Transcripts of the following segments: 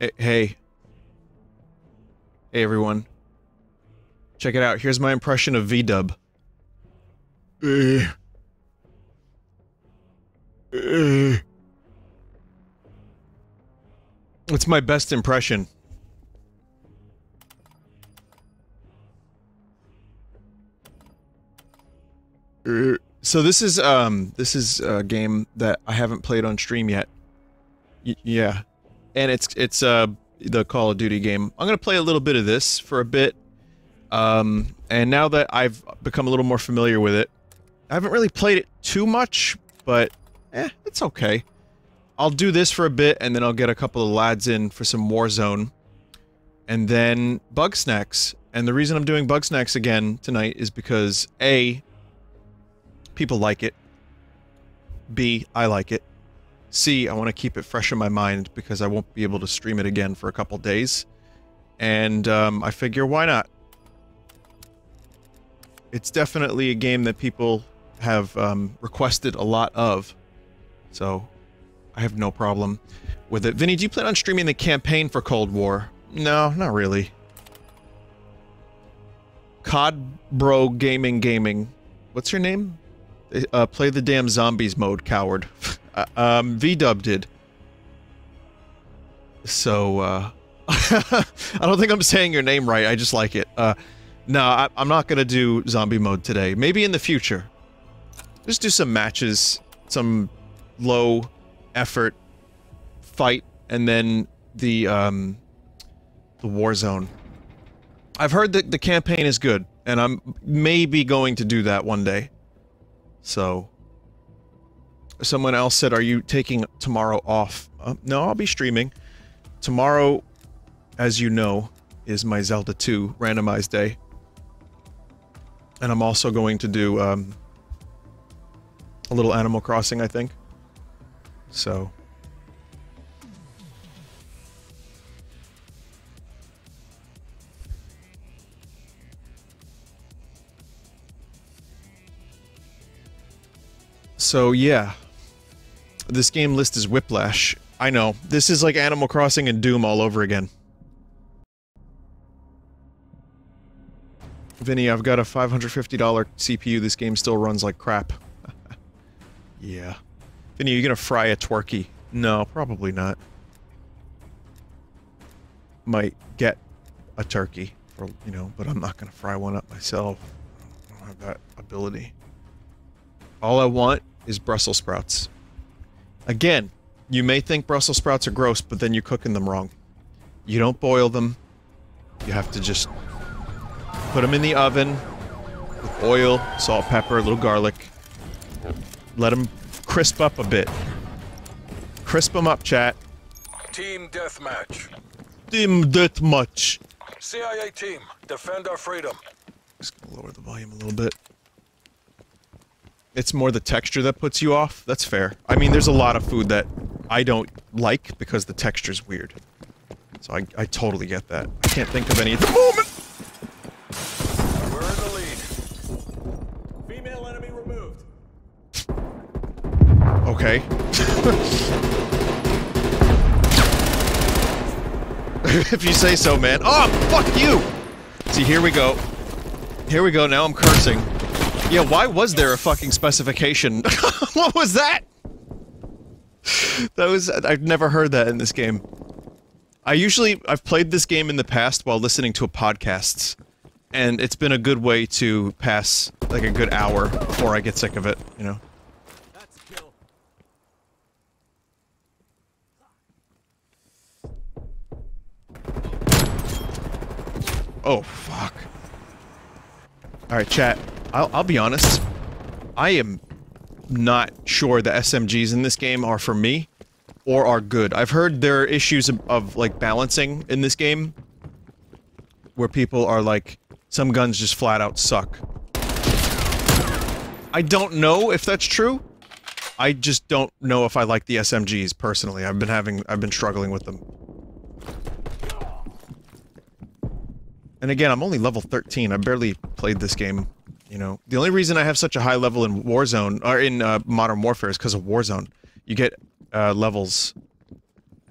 Hey, hey. Hey, everyone. Check it out. Here's my impression of V-dub. Eh. Eh. It's my best impression. Uh, So this is um this is a game that I haven't played on stream yet. Y yeah, and it's it's uh the Call of Duty game. I'm gonna play a little bit of this for a bit, um, and now that I've become a little more familiar with it, I haven't really played it too much, but eh, it's okay. I'll do this for a bit, and then I'll get a couple of lads in for some Warzone, and then Bug Snacks. And the reason I'm doing Bug Snacks again tonight is because a people like it. B, I like it. C, I want to keep it fresh in my mind because I won't be able to stream it again for a couple days. And um, I figure, why not? It's definitely a game that people have um, requested a lot of. So, I have no problem with it. Vinny, do you plan on streaming the campaign for Cold War? No, not really. COD Bro Gaming Gaming. What's your name? Uh, play the damn zombies mode, coward. uh, um, V-Dub did. So, uh... I don't think I'm saying your name right, I just like it. Uh, no, I, I'm not gonna do zombie mode today. Maybe in the future. Just do some matches, some low effort fight, and then the, um... The war zone. I've heard that the campaign is good, and I'm maybe going to do that one day. So, someone else said, "Are you taking tomorrow off?" Uh, no, I'll be streaming. Tomorrow, as you know, is my Zelda 2 randomized day, and I'm also going to do um, a little Animal Crossing, I think. So. So yeah, this game list is Whiplash. I know, this is like Animal Crossing and Doom all over again. Vinny, I've got a $550 CPU, this game still runs like crap. yeah. Vinny, you gonna fry a twerky? No, probably not. Might get a turkey, for, you know, but I'm not gonna fry one up myself. I don't have that ability. All I want is Brussels sprouts. Again, you may think Brussels sprouts are gross, but then you're cooking them wrong. You don't boil them. You have to just put them in the oven with oil, salt, pepper, a little garlic. Let them crisp up a bit. Crisp them up, chat. Team deathmatch. Team deathmatch. CIA team, defend our freedom. Just gonna lower the volume a little bit. It's more the texture that puts you off. That's fair. I mean, there's a lot of food that I don't like because the texture's weird. So I, I totally get that. I can't think of any at the moment. We're in the lead. Female enemy removed. Okay. if you say so, man. Oh, fuck you! See, here we go. Here we go, now I'm cursing. Yeah, why was there a fucking specification? what was that? That was- I've never heard that in this game. I usually- I've played this game in the past while listening to a podcasts. And it's been a good way to pass, like, a good hour before I get sick of it, you know? Oh, fuck. Alright, chat. I'll, I'll be honest. I am not sure the SMGs in this game are for me, or are good. I've heard there are issues of, of, like, balancing in this game, where people are like, some guns just flat out suck. I don't know if that's true. I just don't know if I like the SMGs, personally. I've been having- I've been struggling with them. And again, I'm only level 13. I barely played this game, you know. The only reason I have such a high level in Warzone, or in uh, Modern Warfare, is because of Warzone. You get uh, levels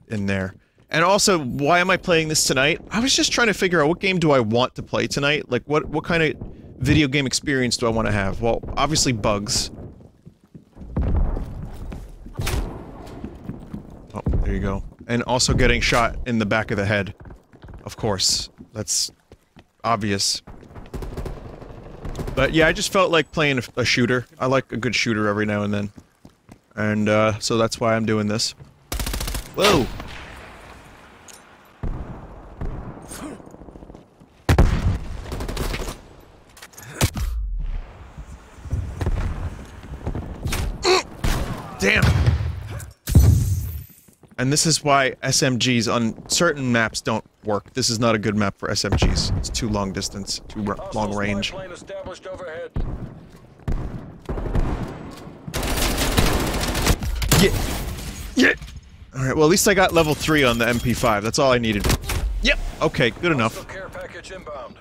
in there. And also, why am I playing this tonight? I was just trying to figure out what game do I want to play tonight? Like, what what kind of video game experience do I want to have? Well, obviously bugs. Oh, there you go. And also getting shot in the back of the head. Of course. That's obvious. But yeah, I just felt like playing a, shooter. I like a good shooter every now and then. And, uh, so that's why I'm doing this. Whoa! Damn! And this is why SMGs on certain maps don't work. This is not a good map for SMGs. It's too long distance, too r- long range. plane established overhead. Yeah. Yeah. Alright, well at least I got level 3 on the MP5. That's all I needed. Yep. Okay, good enough. Hostile care package inbound.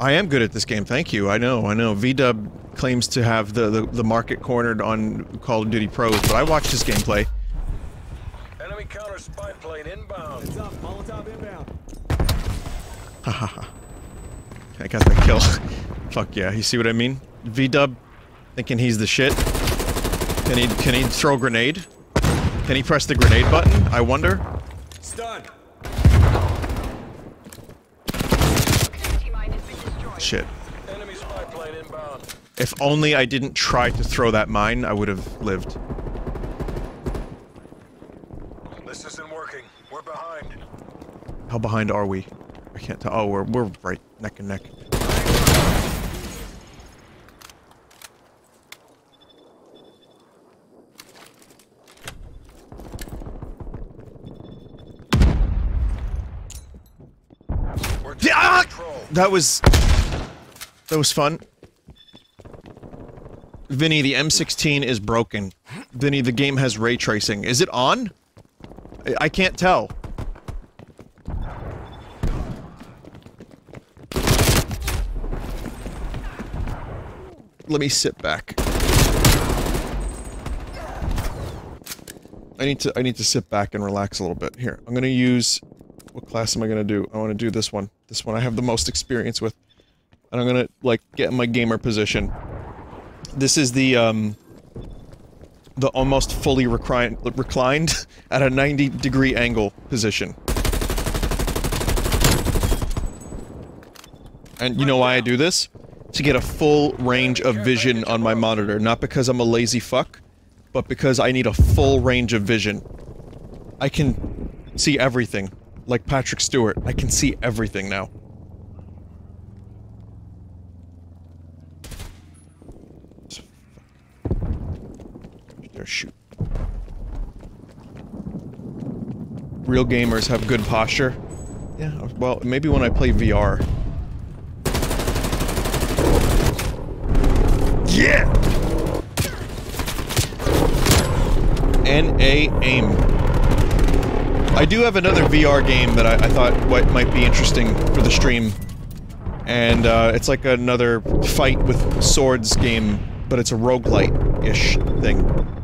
I am good at this game, thank you. I know, I know. V-Dub claims to have the, the, the market cornered on Call of Duty Pros, but I watched his gameplay. Enemy counter spy plane inbound. Heads up, Molotov inbound. Ha ha I got that kill. Fuck yeah, you see what I mean? V-Dub thinking he's the shit. Can he can he throw a grenade? Can he press the grenade button? I wonder. Stun. T-mine has been destroyed. Shit. Enemy spy plane inbound. If only I didn't try to throw that mine, I would have lived. This isn't working. We're behind. How behind are we? I can't tell. Oh, we're we're right neck and neck. We're ah! That was that was fun. Vinny, the M16 is broken. Vinny, the game has ray tracing. Is it on? I, I can't tell. Let me sit back. I need to I need to sit back and relax a little bit. Here, I'm gonna use what class am I gonna do? I want to do this one. This one I have the most experience with, and I'm gonna like get in my gamer position. This is the um, the almost fully reclined reclined at a 90 degree angle position. And you know why I do this? To get a full range of vision on my monitor, not because I'm a lazy fuck, but because I need a full range of vision. I can see everything. Like Patrick Stewart, I can see everything now. Shoot. Real gamers have good posture. Yeah, well, maybe when I play VR. Yeah! N-A aim. I do have another VR game that I, I thought what might be interesting for the stream. And uh, it's like another fight with swords game, but it's a roguelite-ish thing.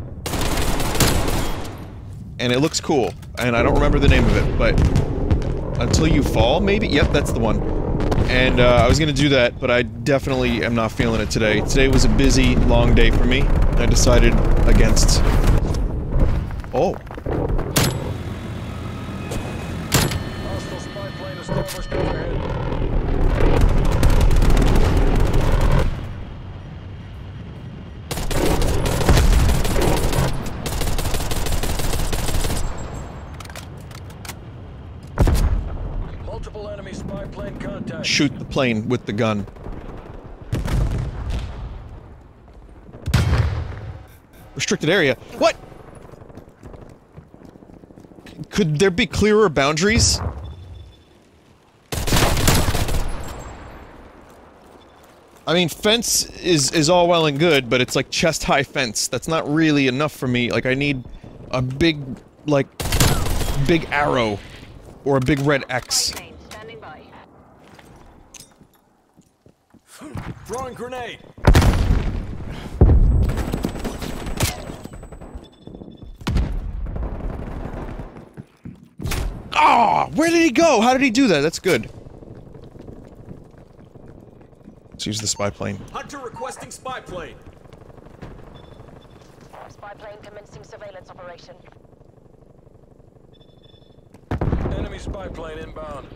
And it looks cool, and I don't remember the name of it, but... Until You Fall, maybe? Yep, that's the one. And uh, I was gonna do that, but I definitely am not feeling it today. Today was a busy, long day for me. I decided against... Oh. Hostile spy plane established overhead. Multiple enemy spy plane contact. Shoot the plane with the gun. Restricted area. What? Could there be clearer boundaries? I mean, fence is is all well and good, but it's like chest high fence. That's not really enough for me. Like I need a big like big arrow or a big red X. Throwing grenade. Oh, where did he go? How did he do that? That's good. Let's use the spy plane. Hunter requesting spy plane. Spy plane commencing surveillance operation. Enemy spy plane inbound.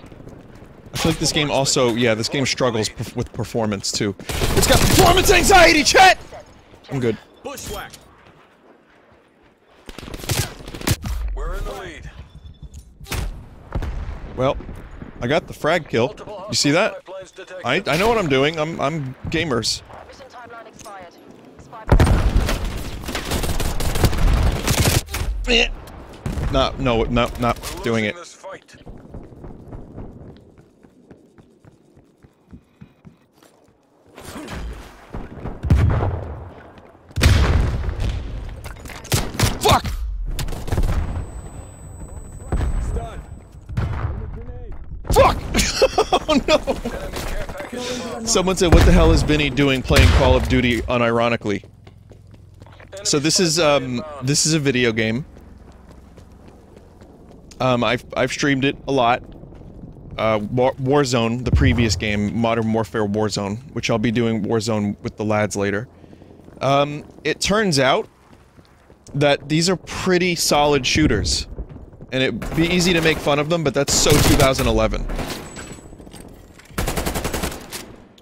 I feel like this game also, yeah, this game struggles perf with performance too. It's got performance anxiety, chat! I'm good. Bushwhack. We're in the lead. Well, I got the frag kill. You see that? spy planes detected. I, I know what I'm doing. I'm, I'm gamers. Mission timeline expired. Spy. Eh. No, no, no, not doing it. This fight. Fuck! Fuck! oh no! Someone said, what the hell is Vinny doing playing Call of Duty unironically? So this is, um, this is a video game. Um, I've, I've streamed it a lot. Uh, War Warzone, the previous game, Modern Warfare Warzone, which I'll be doing Warzone with the lads later. Um, it turns out that these are pretty solid shooters. And it'd be easy to make fun of them, but that's so 2011.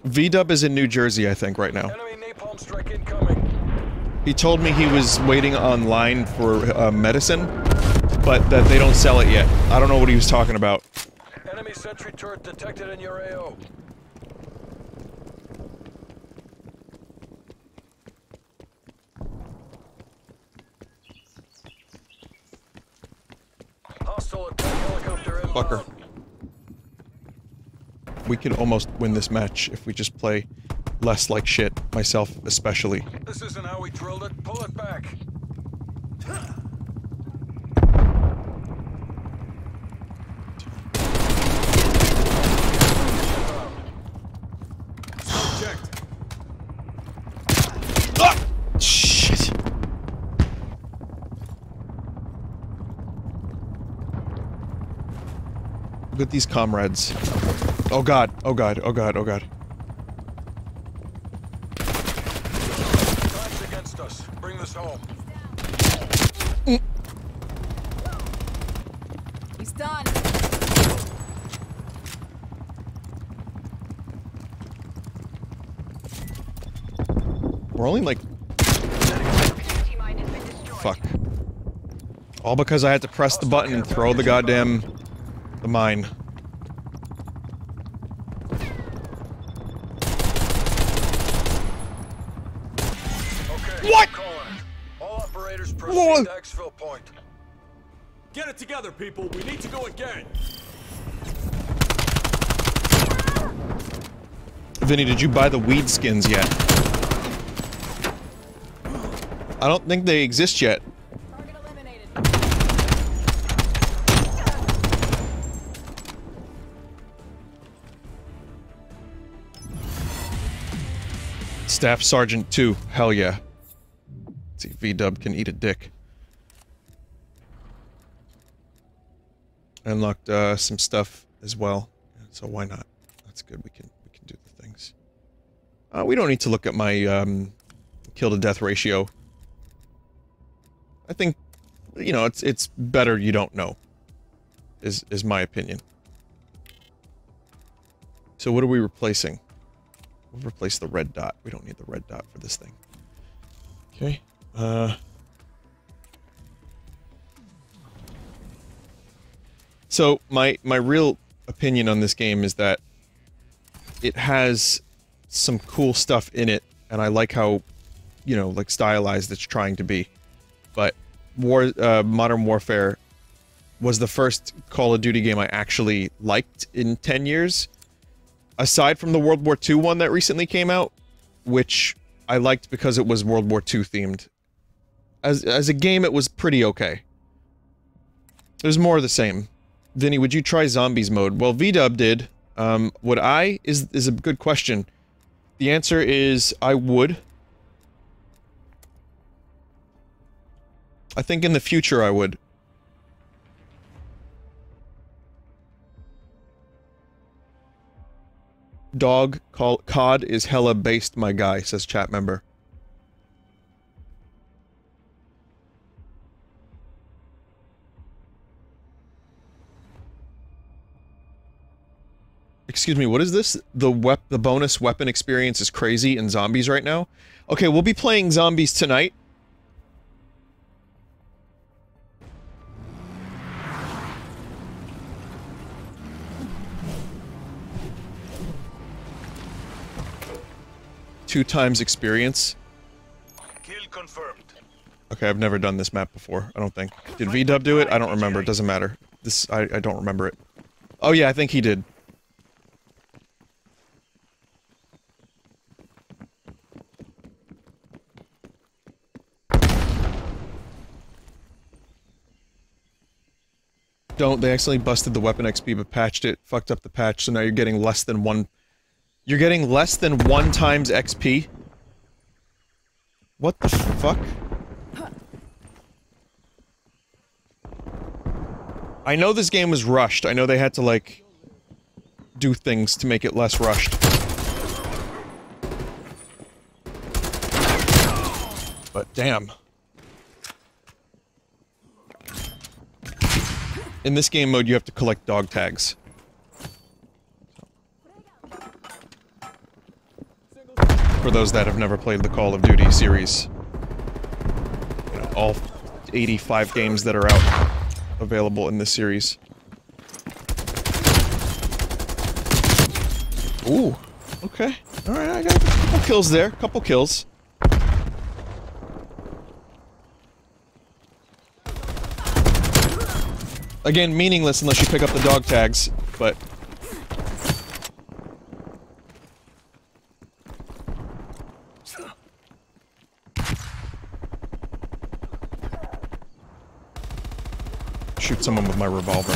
V-Dub is in New Jersey, I think, right now. Enemy napalm strike incoming. He told me he was waiting online for uh, medicine, but that they don't sell it yet. I don't know what he was talking about. Enemy sentry turret detected in your AO. Hostile attack helicopter inbound. Fucker. We could almost win this match if we just play less like shit, myself especially. This isn't how we drilled it. Pull it back. Look at these comrades. Oh god, oh god, oh god, oh god. Time's against us. Bring this home. He's done. We're only like T-mine has been destroyed. Fuck. All because I had to press the button and throw the goddamn... the mine. Okay. What? All operators proceed What? to exfil point. Get it together, people. We need to go again. Vinny, did you buy the weed skins yet? I don't think they exist yet. Staff Sergeant 2, hell yeah. Let's see, V-Dub can eat a dick. Unlocked uh, some stuff as well, so why not? That's good. We can we can do the things. Uh, we don't need to look at my um, kill to death ratio. I think, you know, it's it's better you don't know. Is is my opinion. So what are we replacing? We'll replace the red dot. We don't need the red dot for this thing. Okay. Uh. So my my real opinion on this game is that it has some cool stuff in it, and I like how, you know, like stylized it's trying to be. But War uh, Modern Warfare was the first Call of Duty game I actually liked in ten years aside from the World War II one that recently came out, which I liked because it was World War II themed. As as a game, it was pretty okay. Was more of the same. Vinny, would you try zombies mode? Well, VDub did. Um, would I? Is is a good question. The answer is I would. I think in the future I would. Dog call COD is hella based, my guy, says chat member. Excuse me, what is this? The wep the bonus weapon experience is crazy in zombies right now? Okay, we'll be playing zombies tonight. Two times experience. Kill confirmed. Okay, I've never done this map before, I don't think. Did V-Dub do it? I don't remember, it doesn't matter. This, I, I don't remember it. Oh yeah, I think he did. Don't, they accidentally busted the weapon XP but patched it, fucked up the patch, so now you're getting less than one... You're getting less than one times XP? What the fuck? I know this game was rushed. I know they had to, like, do things to make it less rushed. But damn. In this game mode, you have to collect dog tags. For those that have never played the Call of Duty series. You know, all 85 games that are out available in this series. Ooh. Okay. Alright, I got a couple kills there. Couple kills. Again, meaningless unless you pick up the dog tags, but... Shoot someone with my revolver.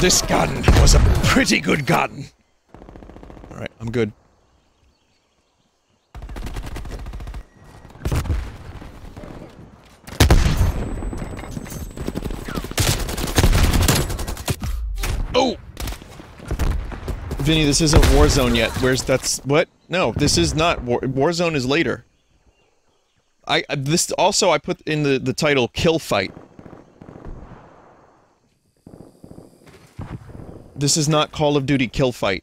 This gun was a pretty good gun! Alright, I'm good. Oh! Vinny, this isn't Warzone yet. Where's that's what? No, this is not War Warzone is later. I this also I put in the the title kill fight. This is not Call of Duty kill fight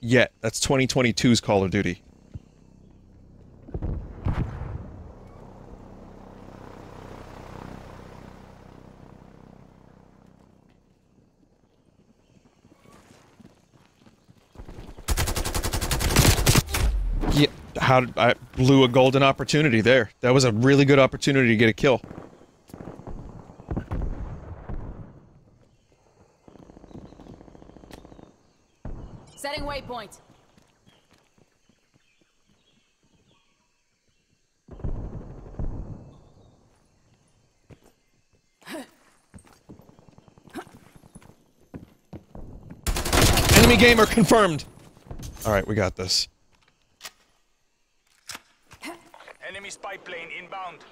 yet. That's 2022's Call of Duty. Yeah, how did I blew a golden opportunity there. That was a really good opportunity to get a kill. Setting waypoint. Enemy gamer confirmed. All right, we got this. Spy plane inbound.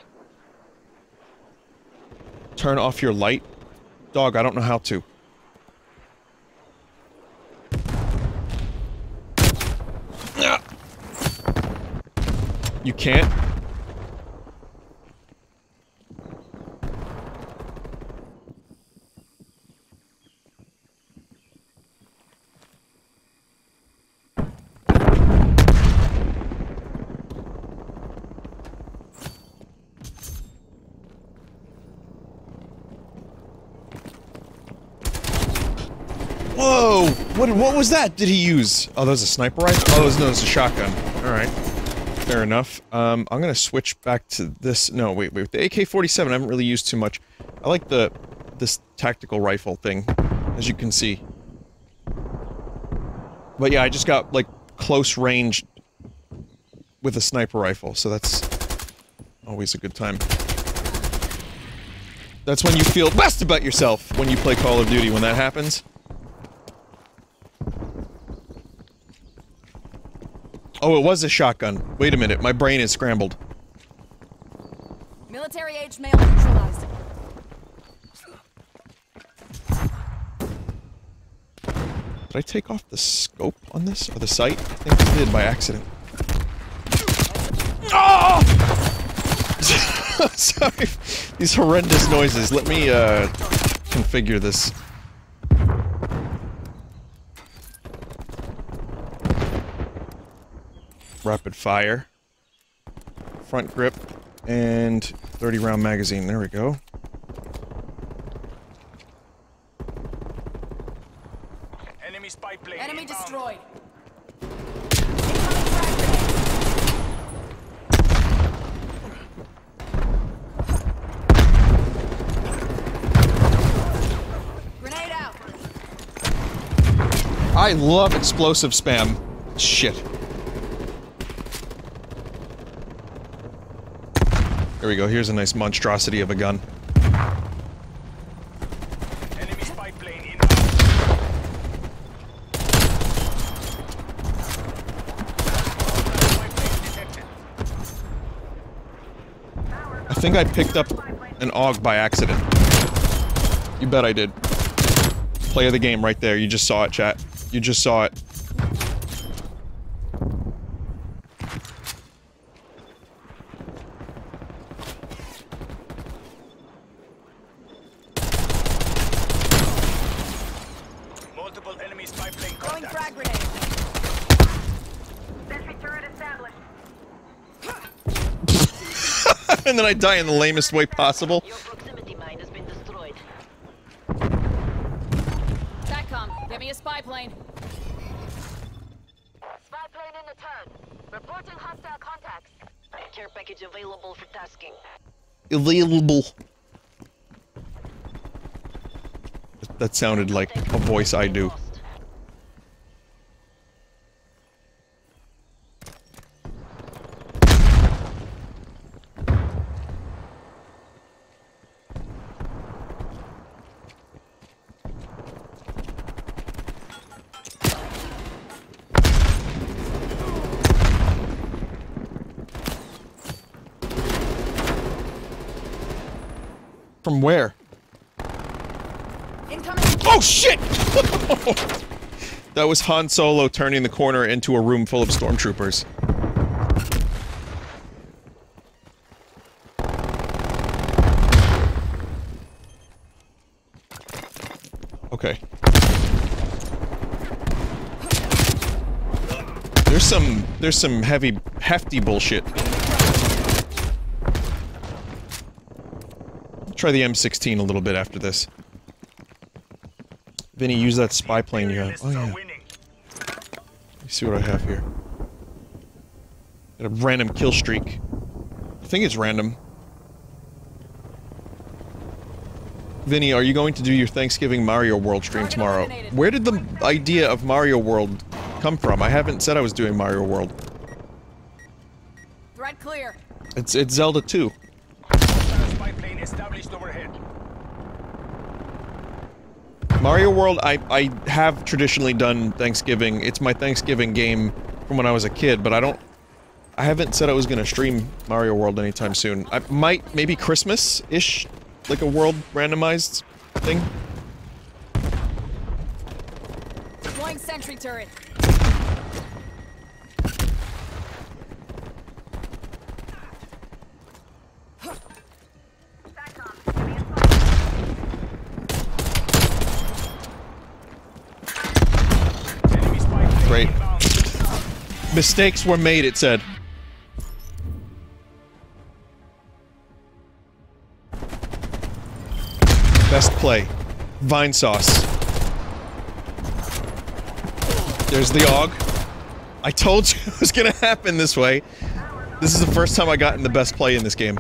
Turn off your light. Dog, I don't know how to. You can't? Whoa! What, what was that? Did he use? Oh, that was a sniper rifle? Oh, no, it's a shotgun. Alright. Fair enough. Um, I'm gonna switch back to this- no, wait, wait. The AK-47 I haven't really used too much. I like the- this tactical rifle thing, as you can see. But yeah, I just got, like, close range with a sniper rifle, so that's always a good time. That's when you feel best about yourself, when you play Call of Duty, when that happens. Oh, it was a shotgun. Wait a minute, my brain is scrambled. Military age male neutralized. Did I take off the scope on this? Or the sight? I think I did by accident. Oh! Sorry. These horrendous noises. Let me, uh, configure this. Rapid fire. Front grip. And 30 round magazine. There we go. Enemy spy plane Enemy inbound. destroyed. Incoming frag grenade. Grenade out. I love explosive spam. Shit. There we go. Here's a nice monstrosity of a gun. Enemy spy plane inbound. Spy plane detected. I think I picked up an AUG by accident. You bet I did. Play of the game right there. You just saw it, chat. You just saw it. Multiple enemy spy plane Throwing contacts. frag grenade. Sentry turret established. and then I die in the lamest way possible. Your proximity mine has been destroyed. SATCOM, get me a spy plane. Spy plane in the turn. Reporting hostile contacts. Care package available for tasking. Available. That sounded like a voice I do. Lost. From where? Incoming. Oh shit! that was Han Solo turning the corner into a room full of stormtroopers. Okay. There's some there's some heavy hefty bullshit. Try the M16 a little bit after this. Vinny, use that spy plane you have. Oh yeah. Winning. Let me see what I have here. Got a random kill streak. I think it's random. Vinny, are you going to do your Thanksgiving Mario World stream tomorrow? Where did the idea of Mario World come from? I haven't said I was doing Mario World. Threat clear. It's it's Zelda 2. Hostile spy plane established overhead. Mario World, I, I have traditionally done Thanksgiving. It's my Thanksgiving game from when I was a kid, but I don't... I haven't said I was gonna stream Mario World anytime soon. I might, maybe Christmas-ish? Like a world randomized thing? Deploying sentry turret. Mistakes were made, it said. Best play. Vinesauce. There's the AUG. I told you it was gonna happen this way. This is the first time I got in the best play in this game.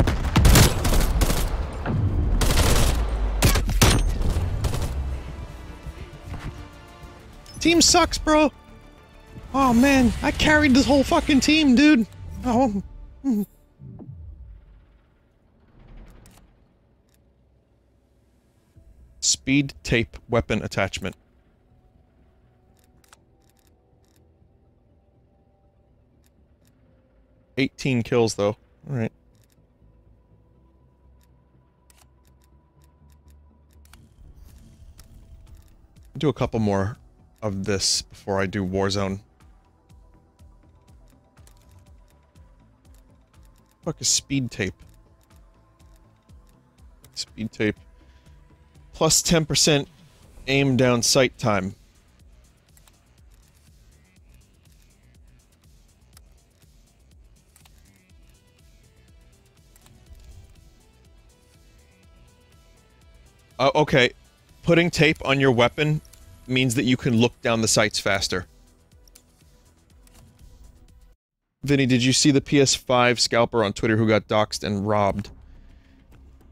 Team sucks, bro. Oh man, I carried this whole fucking team, dude. Oh. Speed tape weapon attachment. Eighteen kills though. Alright. Do a couple more of this before I do Warzone. Fuck is speed tape? Speed tape. Plus 10% aim down sight time. Uh, okay, putting tape on your weapon means that you can look down the sights faster. Vinny, did you see the PS5 scalper on Twitter who got doxxed and robbed?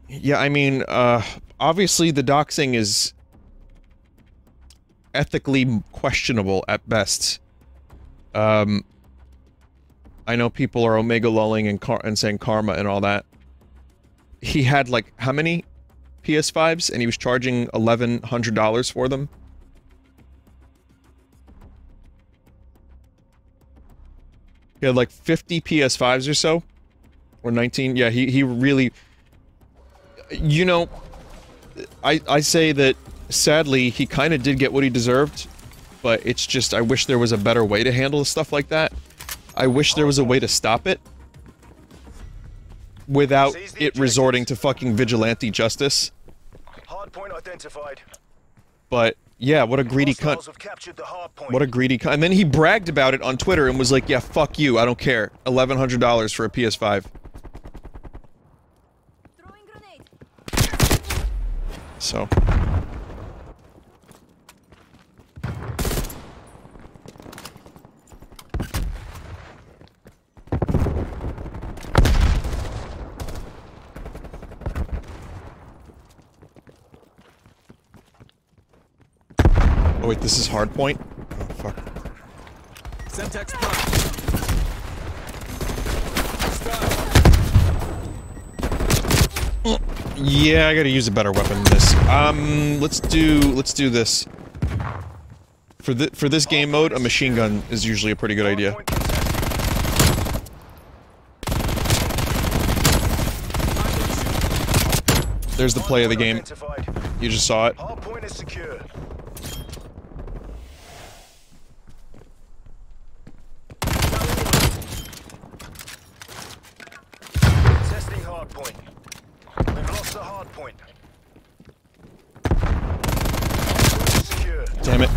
Yeah, I mean, uh, obviously the doxing is ethically questionable at best. Um, I know people are omega lulling and, and saying karma and all that. He had like how many PS5s and he was charging $1,100 for them? He had like 50 PS5s or so. Or 19. Yeah, he, he really... You know, I, I say that, sadly, he kind of did get what he deserved. But it's just, I wish there was a better way to handle stuff like that. I wish there was a way to stop it. Without it resorting to fucking vigilante justice. Hardpoint identified. But yeah, what a greedy Hostiles cunt. have captured the hardpoint. What a greedy cunt. And then he bragged about it on Twitter and was like, yeah, fuck you, I don't care. $1,100 for a PS5. So. Wait, this is hardpoint? Oh fuck. Semtex prime. Yeah, I gotta use a better weapon than this. Um, let's do, let's do this. For the, for this game mode, a machine gun is usually a pretty good idea. There's the play of the game. You just saw it. Hardpoint is secure. Testing hardpoint. The is secure. Damn it.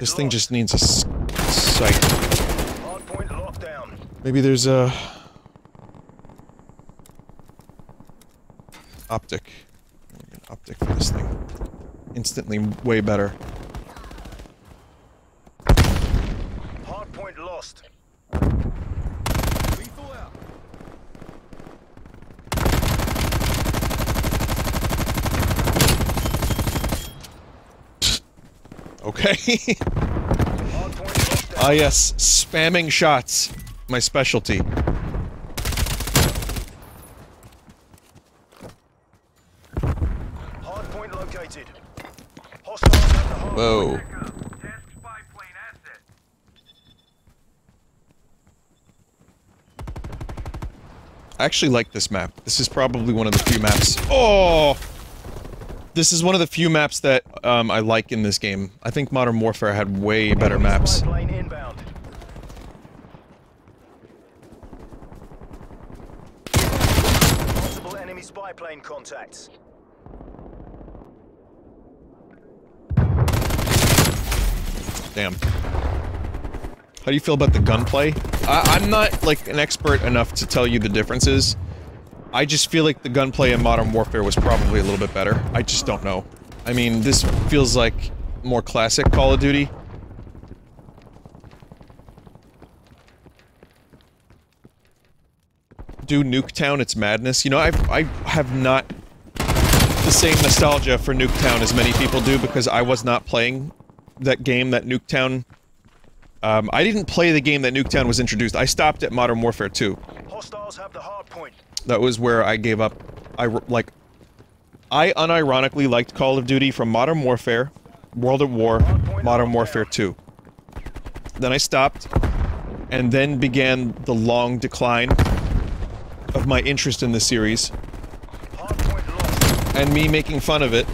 This thing just needs a sight. Hardpoint locked down. Maybe there's a... Optic. An optic for this thing. Instantly way better. Hardpoint lost. Lethal out. Okay. Ah yes, spamming shots. My specialty. Hardpoint located. Hostiles at the. Whoa. I actually like this map. This is probably one of the few maps. Oh! This is one of the few maps that um, I like in this game. I think Modern Warfare had way better maps. spy plane inbound. Possible enemy spy plane contacts. Damn. How do you feel about the gunplay? I I'm not, like, an expert enough to tell you the differences. I just feel like the gunplay in Modern Warfare was probably a little bit better. I just don't know. I mean, this feels like more classic Call of Duty. Do Nuketown, it's madness. You know, I've, I have not the same nostalgia for Nuketown as many people do because I was not playing that game that Nuketown... Um, I didn't play the game that Nuketown was introduced. I stopped at Modern Warfare 2. Hostiles have the hardpoint. That was where I gave up. I, like... I unironically liked Call of Duty from Modern Warfare, World at War, Modern Warfare 2. Then I stopped, and then began the long decline of my interest in the series, and me making fun of it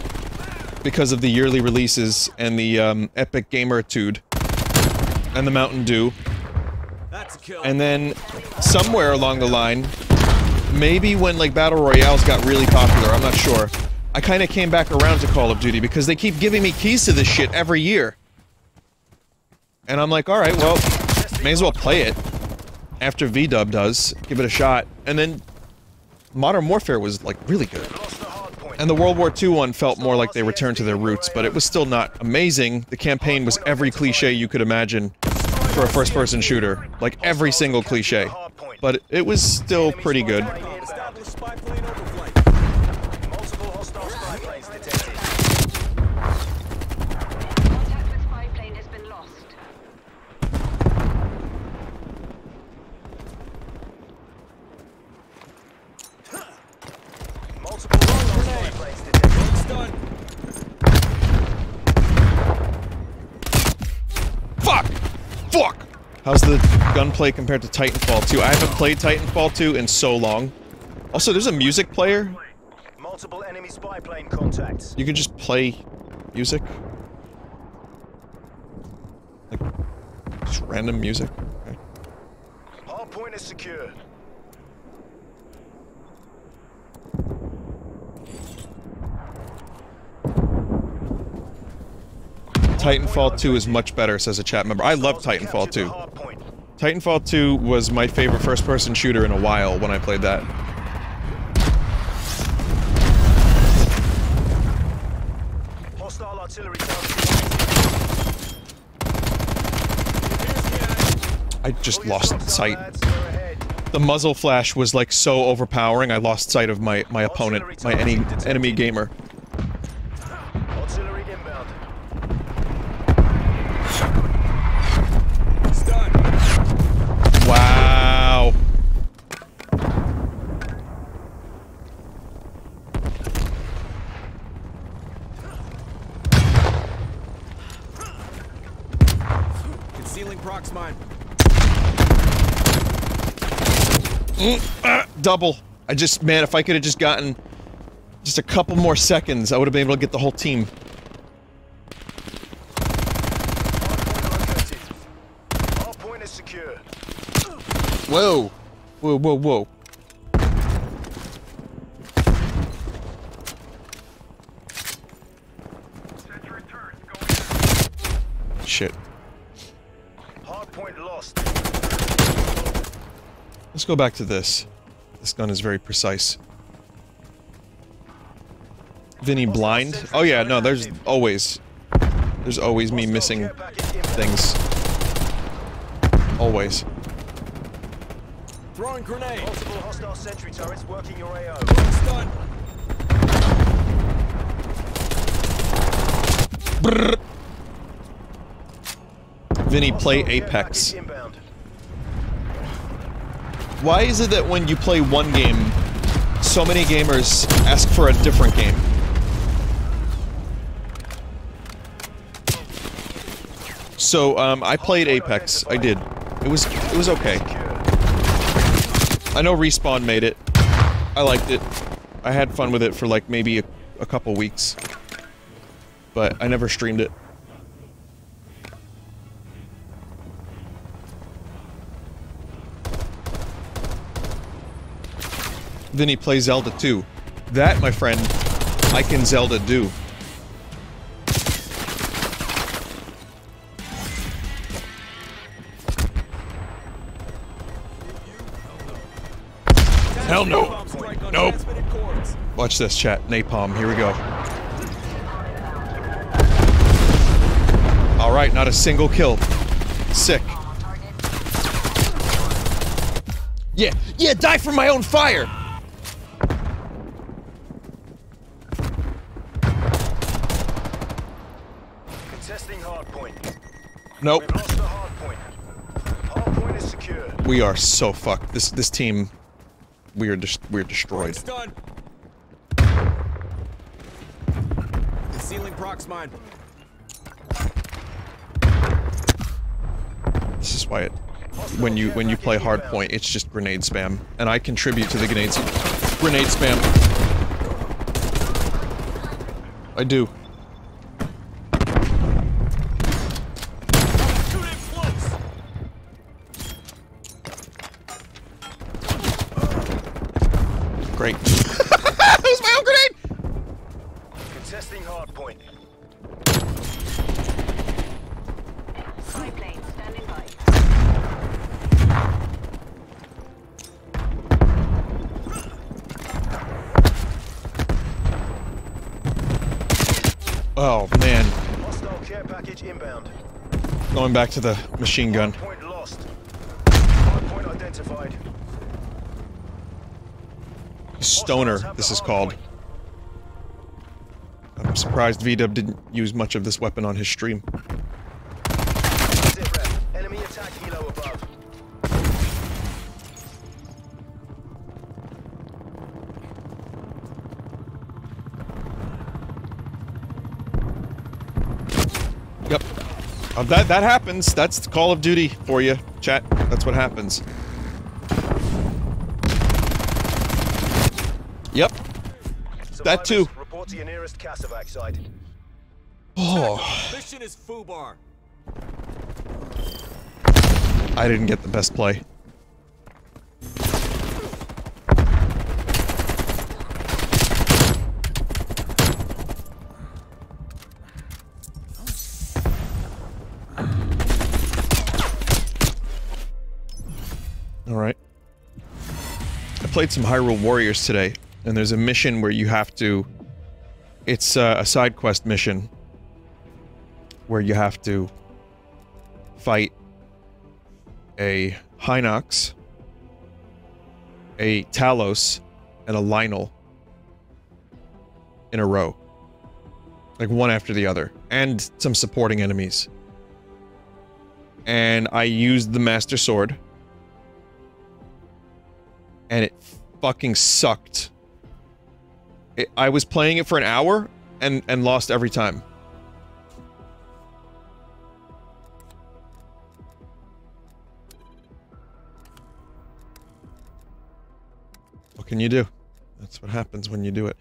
because of the yearly releases and the um, Epic Gamertude and the Mountain Dew. That's a kill. And then somewhere along the line, maybe when like battle royales got really popular, I'm not sure. I kind of came back around to Call of Duty because they keep giving me keys to this shit every year. And I'm like, all right, well, may as well play it after V-Dub does, give it a shot. And then Modern Warfare was like really good. And the World War II one felt more like they returned to their roots, but it was still not amazing. The campaign was every cliche you could imagine for a first-person shooter. Like every single cliche. But it was still pretty good. Establish spy plane overflight. Multiple hostile spy planes detected. Contact with spy plane has been lost. Multiple hostile spy planes detected. It's done. Fuck! Fuck! How's the gunplay compared to Titanfall 2? I haven't played Titanfall 2 in so long. Also, there's a music player. Multiple enemy spy plane contacts. You can just play music. Like, just random music. Okay. Hard point is secure. Titanfall 2 is much better, says a chat member. I love Titanfall 2. Titanfall 2 was my favorite first-person shooter in a while when I played that. Hostile artillery target. I just lost sight. lads. We're ahead. The muzzle flash was like so overpowering, I lost sight of my, my opponent, my any, enemy gamer. Artillery inbound. It's done. Wow. Concealing prox mine. Mm, uh, double. I just, man, if I could have just gotten just a couple more seconds, I would have been able to get the whole team. Hard point located. Hard point is secure. Whoa. Whoa, whoa, whoa. Shit. Let's go back to this. This gun is very precise. Vinny blind? Oh yeah, no, there's always... There's always me missing Care package inbound. things. Always. Throwing grenade. Multiple hostile sentry turrets working your AO. It's done. Vinny, play Hostile care Apex. Why is it that when you play one game, so many gamers ask for a different game? So, um, I played Apex. I did. It was, it was okay. I know Respawn made it. I liked it. I had fun with it for like maybe a, a couple weeks. But I never streamed it. Then he plays Zelda 2. That, my friend, I can Zelda do. Hell no. Nope. Watch this, chat. Napalm. Here we go. Alright, not a single kill. Sick. Yeah, yeah, die from my own fire! Contesting hard point. Nope. We've lost the hard point. Hard point is secure. We are so fucked. This this team, we are just we're destroyed. It's done. Concealing prox mine. This is why it. When you when you play hardpoint, it's just grenade spam, and I contribute to the grenades grenade spam. I do. Going back to the machine gun. Point lost. Point identified. Stoner, this is called. I'm surprised VW didn't use much of this weapon on his stream. That that happens. That's the Call of Duty for you, chat. That's what happens. Yep. That too. Report to your nearest Casevac site. Oh, Mission is FUBAR. I didn't get the best play. Played some Hyrule Warriors today, and there's a mission where you have to. It's uh, a side quest mission where you have to fight a Hinox, a Talus, and a Lynel in a row. Like one after the other. And some supporting enemies. And I used the Master Sword. And it fucking sucked. It, I was playing it for an hour and, and lost every time. What can you do? That's what happens when you do it.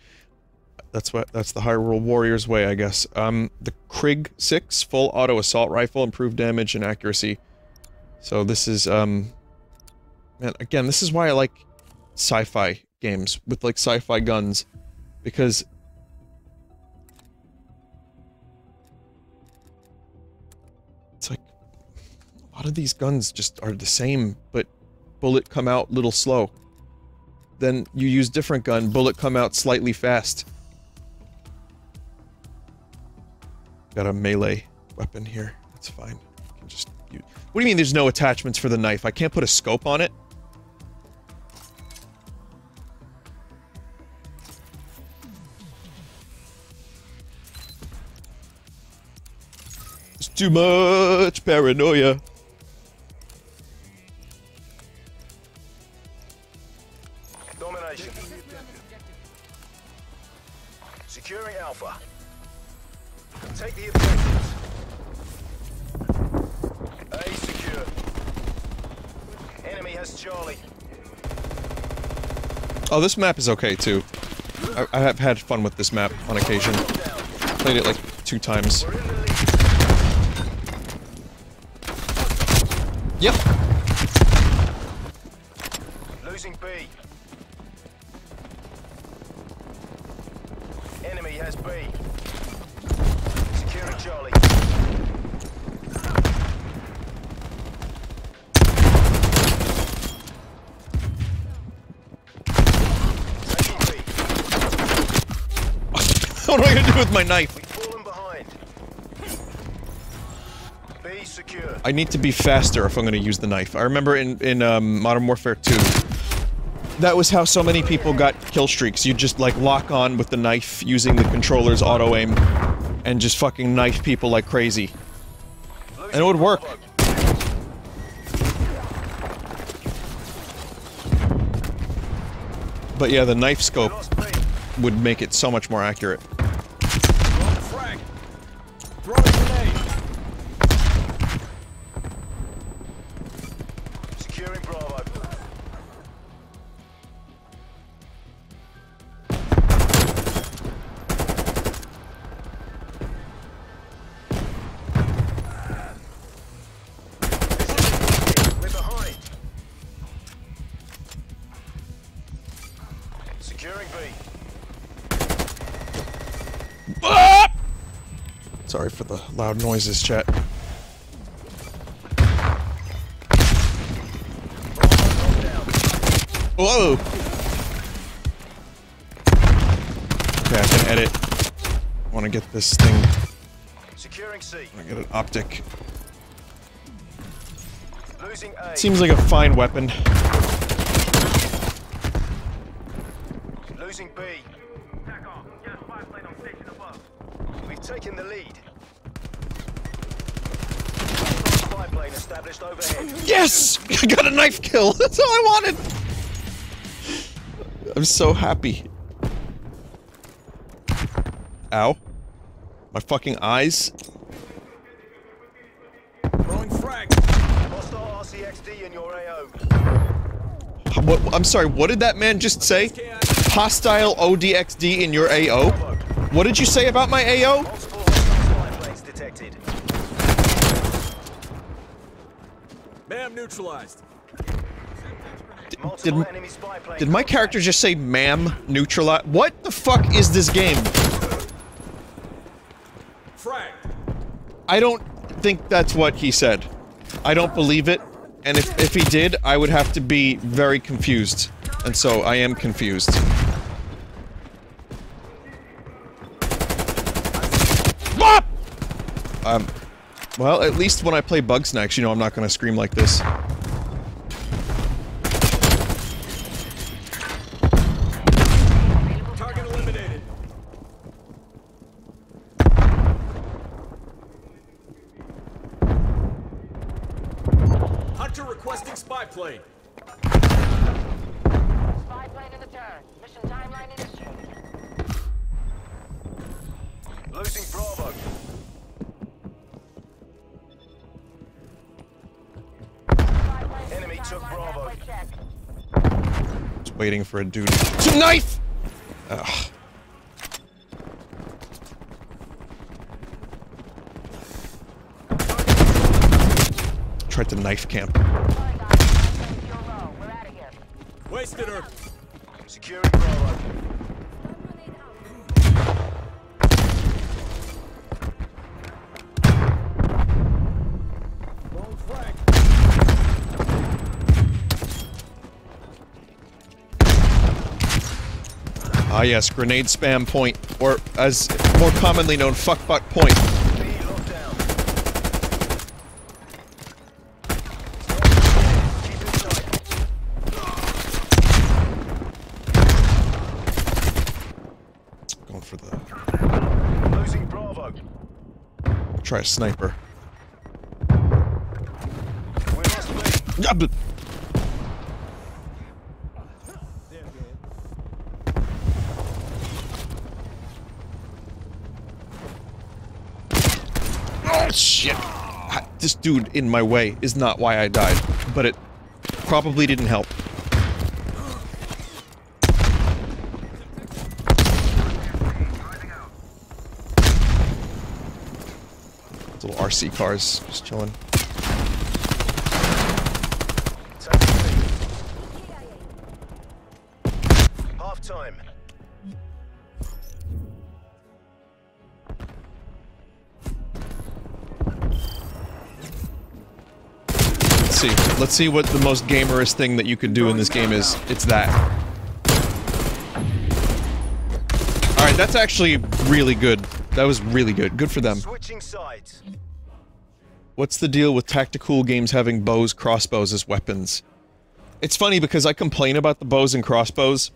That's what that's the Hyrule Warriors way, I guess. Um, the Krig 6 full auto assault rifle, improved damage and accuracy. So this is um man, again, this is why I like sci-fi games with like sci-fi guns because it's like a lot of these guns just are the same, but bullet come out little slow. Then you use different gun, bullet come out slightly fast. Got a melee weapon here. That's fine. Just. What do you mean there's no attachments for the knife? I can't put a scope on it? Too much paranoia. Domination. Securing Alpha. Take the objectives. A secure. Enemy has Charlie. Oh, this map is okay too. I, I have had fun with this map on occasion. Played it like two times. Yep. Losing B. Enemy has B. Securing Charlie. What am I gonna do with my knife? I need to be faster if I'm gonna use the knife. I remember in, in um, Modern Warfare 2, that was how so many people got kill streaks. You just like lock on with the knife using the controller's auto aim and just fucking knife people like crazy. And it would work. But yeah, the knife scope would make it so much more accurate. For the loud noises, chat. Whoa! Okay, I can edit. I want to get this thing. Securing C. I get an optic. Losing A. Seems like a fine weapon. Losing B. We've taken the lead. Spy plane established overhead. Yes! I got a knife kill! That's all I wanted! I'm so happy. Ow. My fucking eyes. Throwing frag. Hostile RCXD in your AO. What, I'm sorry, what did that man just say? Hostile ODXD in your AO? What did you say about my AO? Multiple hostile spy planes detected. Ma'am neutralized. Did- enemy spy planes. Did my character just say ma'am neutralize? What the fuck is this game? Frank. I don't think that's what he said. I don't believe it. And if, if he did, I would have to be very confused. And so I am confused. Ah! Um, well, at least when I play Bugsnax, you know I'm not gonna scream like this. For a dude to knife! Ugh. Tried to knife camp. Fine, guys. Your row. We're out of here. Wasted her. Securing Bravo. Ah yes, grenade spam point, or as more commonly known, fuck fuckbutt point. B locked down. Keep it tight. Going for the Losing Bravo. try a sniper. We lost B. Ah, but- Oh shit! Ah, This dude in my way is not why I died, but it probably didn't help. Little RC cars just chilling. Let's see. What the most gamerist thing that you can do in this game is. It's that. Alright, that's actually really good. That was really good. Good for them. Switching sides. What's the deal with tactical games having bows, crossbows as weapons? It's funny because I complain about the bows and crossbows,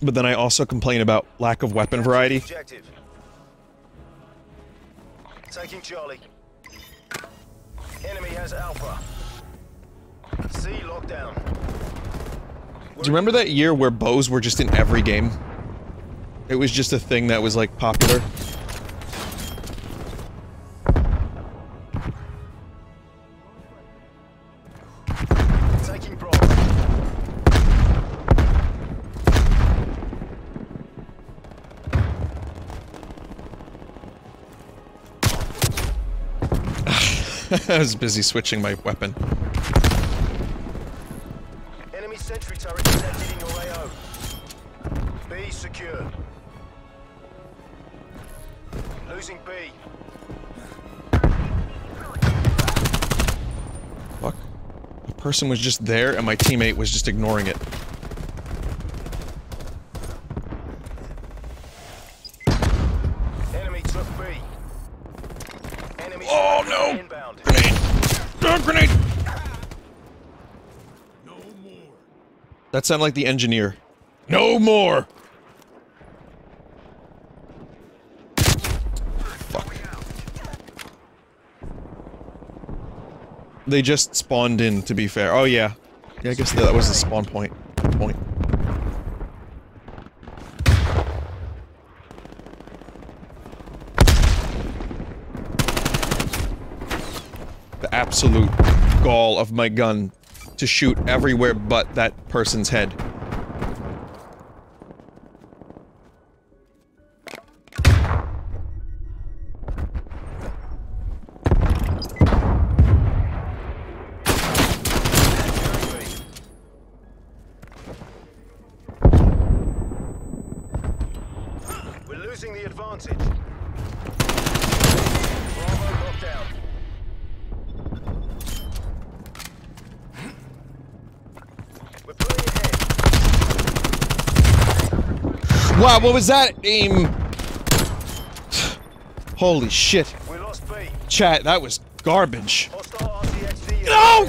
but then I also complain about lack of weapon variety. Objective. Taking Charlie. Enemy has Alpha. C. Do you remember that year where bows were just in every game? It was just a thing that was like popular. I was busy switching my weapon. Sentry turret detected in your AO. B secure. Losing B. Fuck. A person was just there and my teammate was just ignoring it. Enemy Oh, sentry no. Inbound. Grenade! Oh, grenade! That sounded like the engineer. No more! Fuck. They just spawned in, to be fair. Oh, yeah. Yeah, I guess that was the spawn point. Point. The absolute gall of my gun to shoot everywhere but that person's head. What was that aim? Holy shit. We lost B. Chat, that was garbage. Hostile RCXD. in No!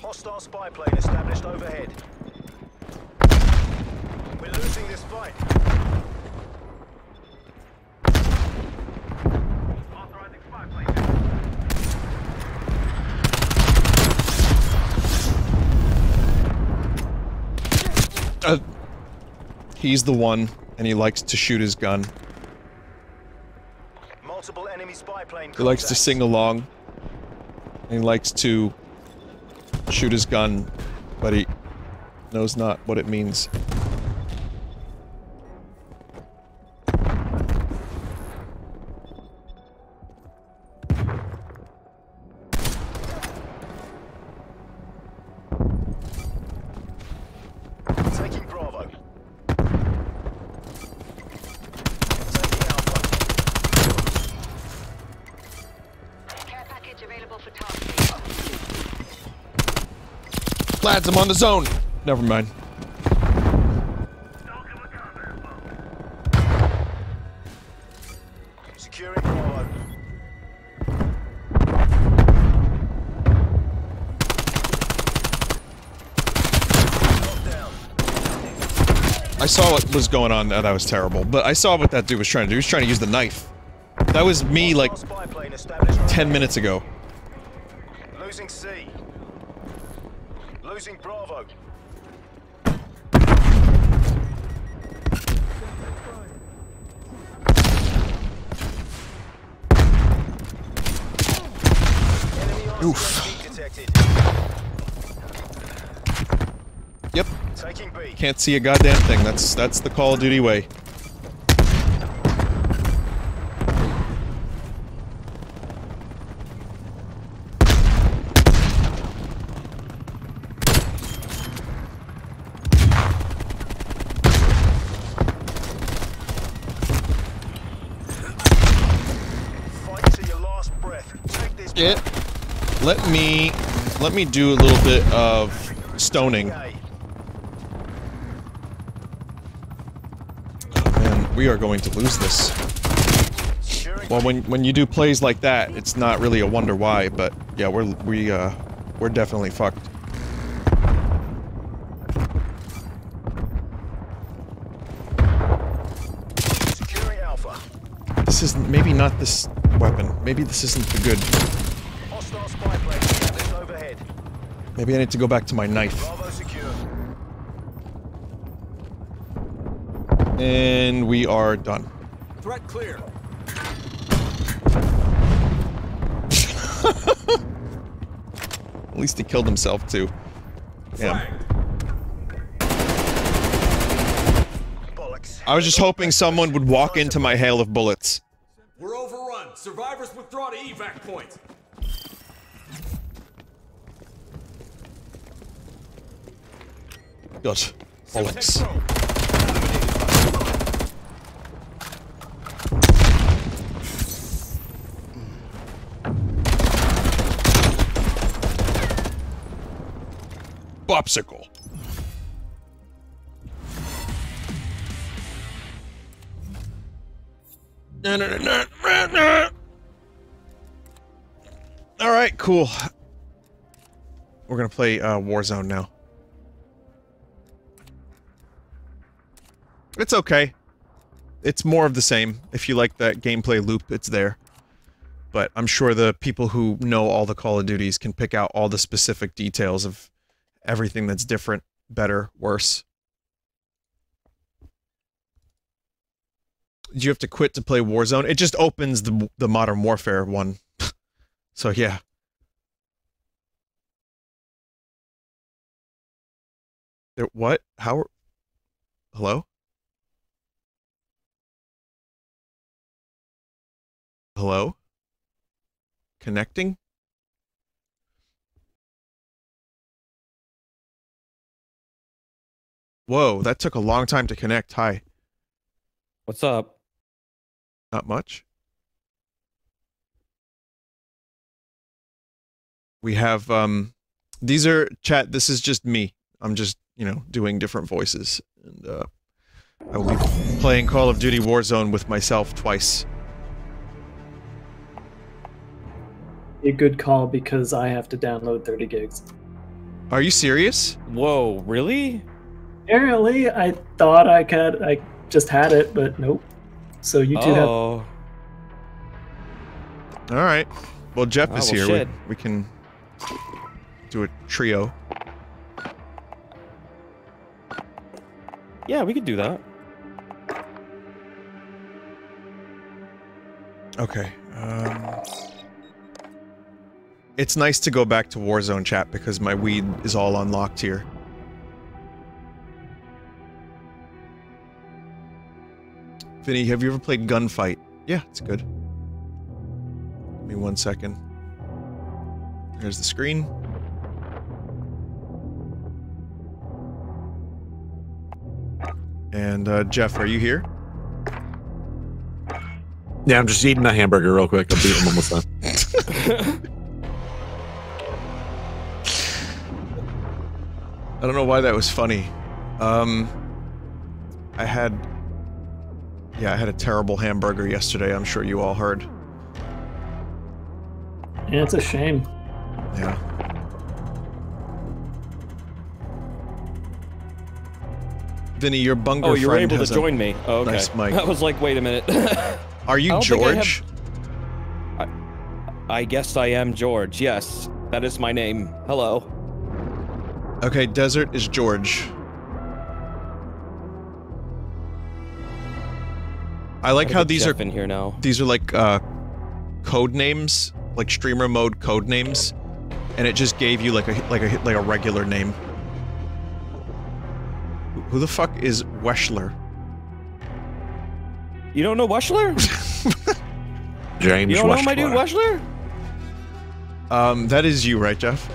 Hostile spy plane established overhead. We're losing this fight. He's the one, and he likes to shoot his gun. Multiple enemy spy plane He likes to sing along. And he likes to shoot his gun, but he knows not what it means. Lads, I'm on the zone! Never mind. Securing Bravo. Locked down. I saw what was going on. Uh, that was terrible. But I saw what that dude was trying to do. He was trying to use the knife. That was me, like, Hostile spy plane established 10 minutes ago. Losing Bravo. Oof. Yep. Taking B. Can't see a goddamn thing. That's that's the Call of Duty way. Fight to your last breath. Take this. It. Let me let me do a little bit of stoning. Man, we are going to lose this. Well, when when you do plays like that, it's not really a wonder why, but yeah, we're we uh we're definitely fucked. This is maybe not this weapon. Maybe this isn't the good. Hostile spy plane established overhead. Maybe I need to go back to my knife. And we are done. Threat clear. At least he killed himself too. Flagged. I was just hoping someone would walk into my hail of bullets. We're overrun. Survivors withdraw to evac point. God. Bullets. Bopsicle. All right, cool. We're gonna play uh, Warzone now. It's okay. It's more of the same. If you like that gameplay loop, it's there. But I'm sure the people who know all the Call of Duties can pick out all the specific details of everything that's different, better, worse. Did you have to quit to play Warzone? It just opens the the Modern Warfare one. so yeah. What? How? Hello? Hello? Connecting? Whoa, that took a long time to connect. Hi. What's up? Not much. We have um these are chat this is just me. I'm just, you know, doing different voices and uh I will be playing Call of Duty Warzone with myself twice. A good call because I have to download 30 gigs. Are you serious? Whoa, really? Apparently, I thought I could. I just had it, but nope. So you two have. oh, All right. Well, Jeff Oh, is well, here. We, we can do a trio. yeah, we could do that. Okay. Um, it's nice to go back to Warzone chat because my weed is all unlocked here. Vinny, have you ever played Gunfight? Yeah, it's good. Give me one second. There's the screen. And uh, Jeff, are you here? Yeah, I'm just eating a hamburger real quick. I'm, I'm almost done. I don't know why that was funny. Um, I had, yeah, I had a terrible hamburger yesterday. I'm sure you all heard. Yeah, it's a shame. Yeah. Vinny, your bunger Oh, you were friend able to has a- join me. Oh, okay. nice mic. I was like, wait a minute. Are you I don't I have- George? I guess I am George. Yes, that is my name. Hello. Okay, Desert is George. I like Gotta how these Jeff are in here now. these are like uh code names, like streamer mode code names, and it just gave you like a like a like a regular name. Who- Who the fuck is Weschler? You don't know Weschler? James You don't know my dude Weschler. Weschler? Um, that is you, right, Jeff?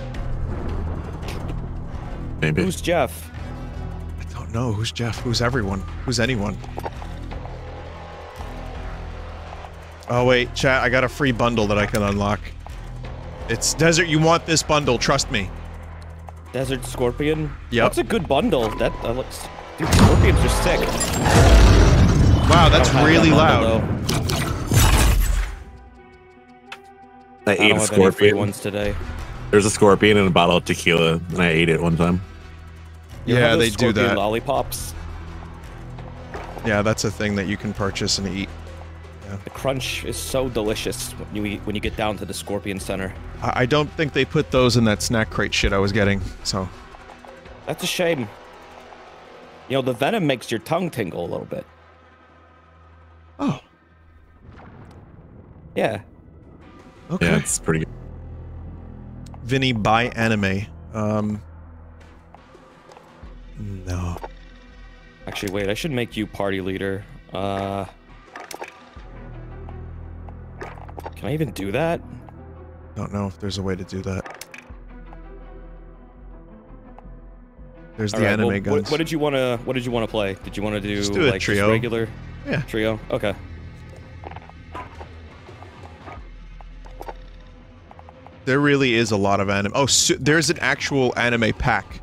Maybe. Who's Jeff? I don't know. Who's Jeff? Who's everyone? Who's anyone? Oh wait, chat, I got a free bundle that I can unlock. It's Desert, you want this bundle, trust me. Desert Scorpion? Yep. That's a good bundle. That, that looks... Dude, Scorpions are sick. Wow, that's really that loud. bundle, though. I I ate don't a have any free scorpion. ones today. There's a scorpion in a bottle of tequila, and I ate it one time. You Yeah, they do that. lollipops. Yeah, that's a thing that you can purchase and eat. The crunch is so delicious when you eat, when you get down to the Scorpion Center. I I don't think they put those in that snack crate shit I was getting, so. That's a shame. You know, the venom makes your tongue tingle a little bit. Oh, Yeah. okay. Yeah, it's pretty good. Vinny buy anime. Um. No. Actually, wait, I should make you party leader. Uh. Can I even do that? Don't know if there's a way to do that. There's the All right, anime well, guns. What, what did you want to? What did you want to play? Did you want to do, do a like trio. regular Yeah. trio? Okay. There really is a lot of anime. Oh, there's an actual anime pack.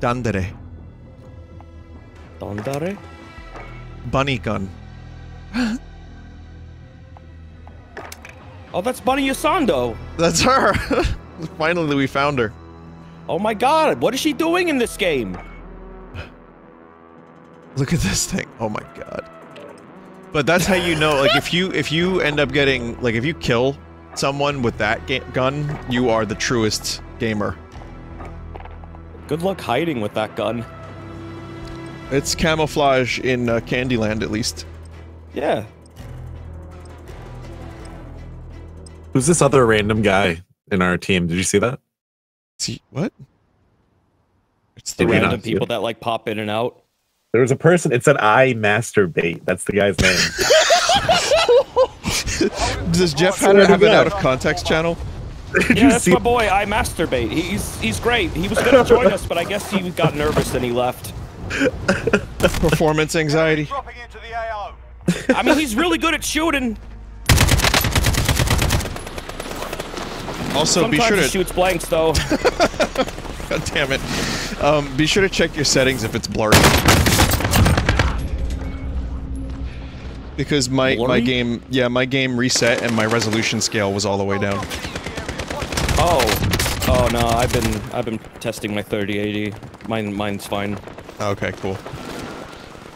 Dandere. Dondare? Bunny gun. Oh, that's Bunny Yasando. That's her. Finally, we found her. Oh my god, what is she doing in this game? Look at this thing. Oh my god. But that's how you know. Like, if you if you end up getting like if you kill someone with that gun, you are the truest gamer. Good luck hiding with that gun. It's camouflage in uh, Candyland, at least. Yeah. Who's this other random guy in our team? Did you see that? See what? It's The Did random people that like pop in and out. There was a person. It said "I masturbate." That's the guy's name. Does Jeff have, have an out of context channel? Did Yeah, you that's see? my boy. I masturbate. He's he's great. He was gonna join us, but I guess he got nervous and he left. Performance anxiety. Dropping into the AO. I mean, he's really good at shooting. Also, be sure he to shoots blanks though. God damn it. Um, be sure to check your settings if it's blurry. Because my my game, yeah, my game reset and my resolution scale was all the way down. Oh, oh no, I've been I've been testing my 3080. Mine mine's fine. Okay, cool.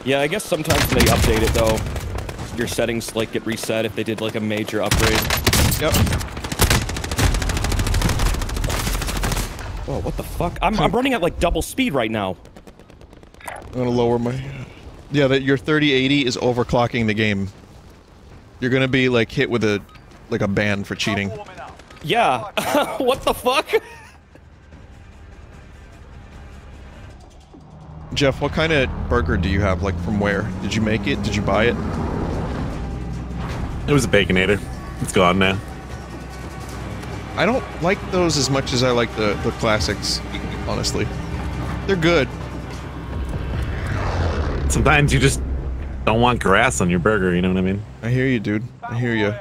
Yeah, I guess sometimes they update it though, your settings like get reset if they did like a major upgrade. Yep. Whoa, what the fuck? I'm I'm hmm. running at like double speed right now. I'm gonna lower my. Yeah, that your 3080 is overclocking the game. You're gonna be like hit with a like a ban for cheating. Oh, Warming up. Yeah. what the fuck? Jeff, what kind of burger do you have? Like from where? Did you make it? Did you buy it? It was a baconator. It's gone now. I don't like those as much as I like the the classics. Honestly, they're good. Sometimes you just don't want grass on your burger. You know what I mean? I hear you, dude. I hear you.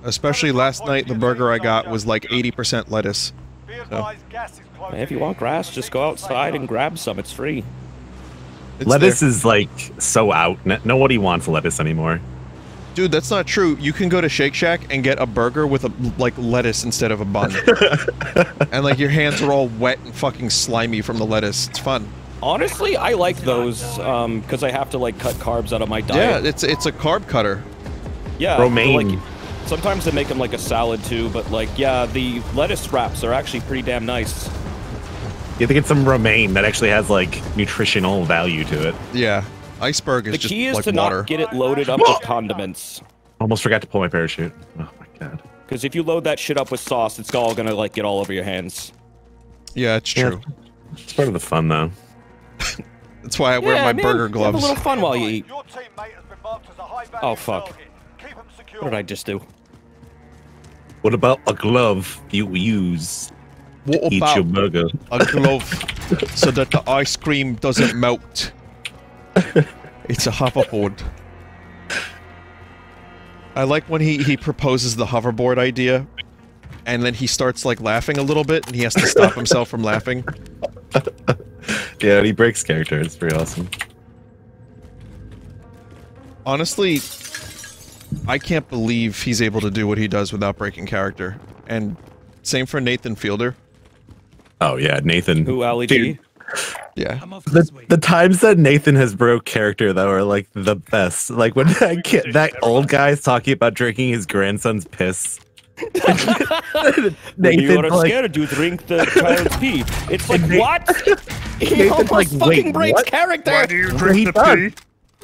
Royale. Especially last night, the burger I got was like 80% lettuce. Be advised, gas is closing Man, if you want grass, just go outside and grab some. It's free. It's lettuce there. is like so out. Nobody wants lettuce anymore. Dude, that's not true. You can go to Shake Shack and get a burger with a like lettuce instead of a bun. and like your hands are all wet and fucking slimy from the lettuce. It's fun. Honestly, I like those um because I have to like cut carbs out of my diet. Yeah, it's it's a carb cutter. Yeah, Romaine. Like, sometimes they make them like a salad too, but like yeah, the lettuce wraps are actually pretty damn nice. You have to get some romaine that actually has like nutritional value to it. Yeah. Iceberg is The just key is like to water. not get it loaded up with condiments. Almost forgot to pull my parachute. Oh my god. Because if you load that shit up with sauce, it's all gonna like get all over your hands. yeah, it's Yeah. true. It's part of the fun though. That's why I wear my man, burger gloves. Have a little fun while you eat. Your has been as a high value Oh, fuck. Keep. What did I just do? What about a glove you use What to eat your burger? a glove so that the ice cream doesn't melt? It's a hoverboard. I like when he he proposes the hoverboard idea, and then he starts like laughing a little bit, and he has to stop himself from laughing. Yeah, and he breaks character. It's pretty awesome. Honestly, I can't believe he's able to do what he does without breaking character. And same for Nathan Fielder. Oh yeah, Nathan. Who Ali G? Yeah. The, the times that Nathan has broke character though are like the best. Like when that kid, that old guy's talking about drinking his grandson's piss. When you are like, scared, you drink the child's pee. It's like Nate- what? He Nathan's almost like, fucking "Wait, breaks what? character. he does.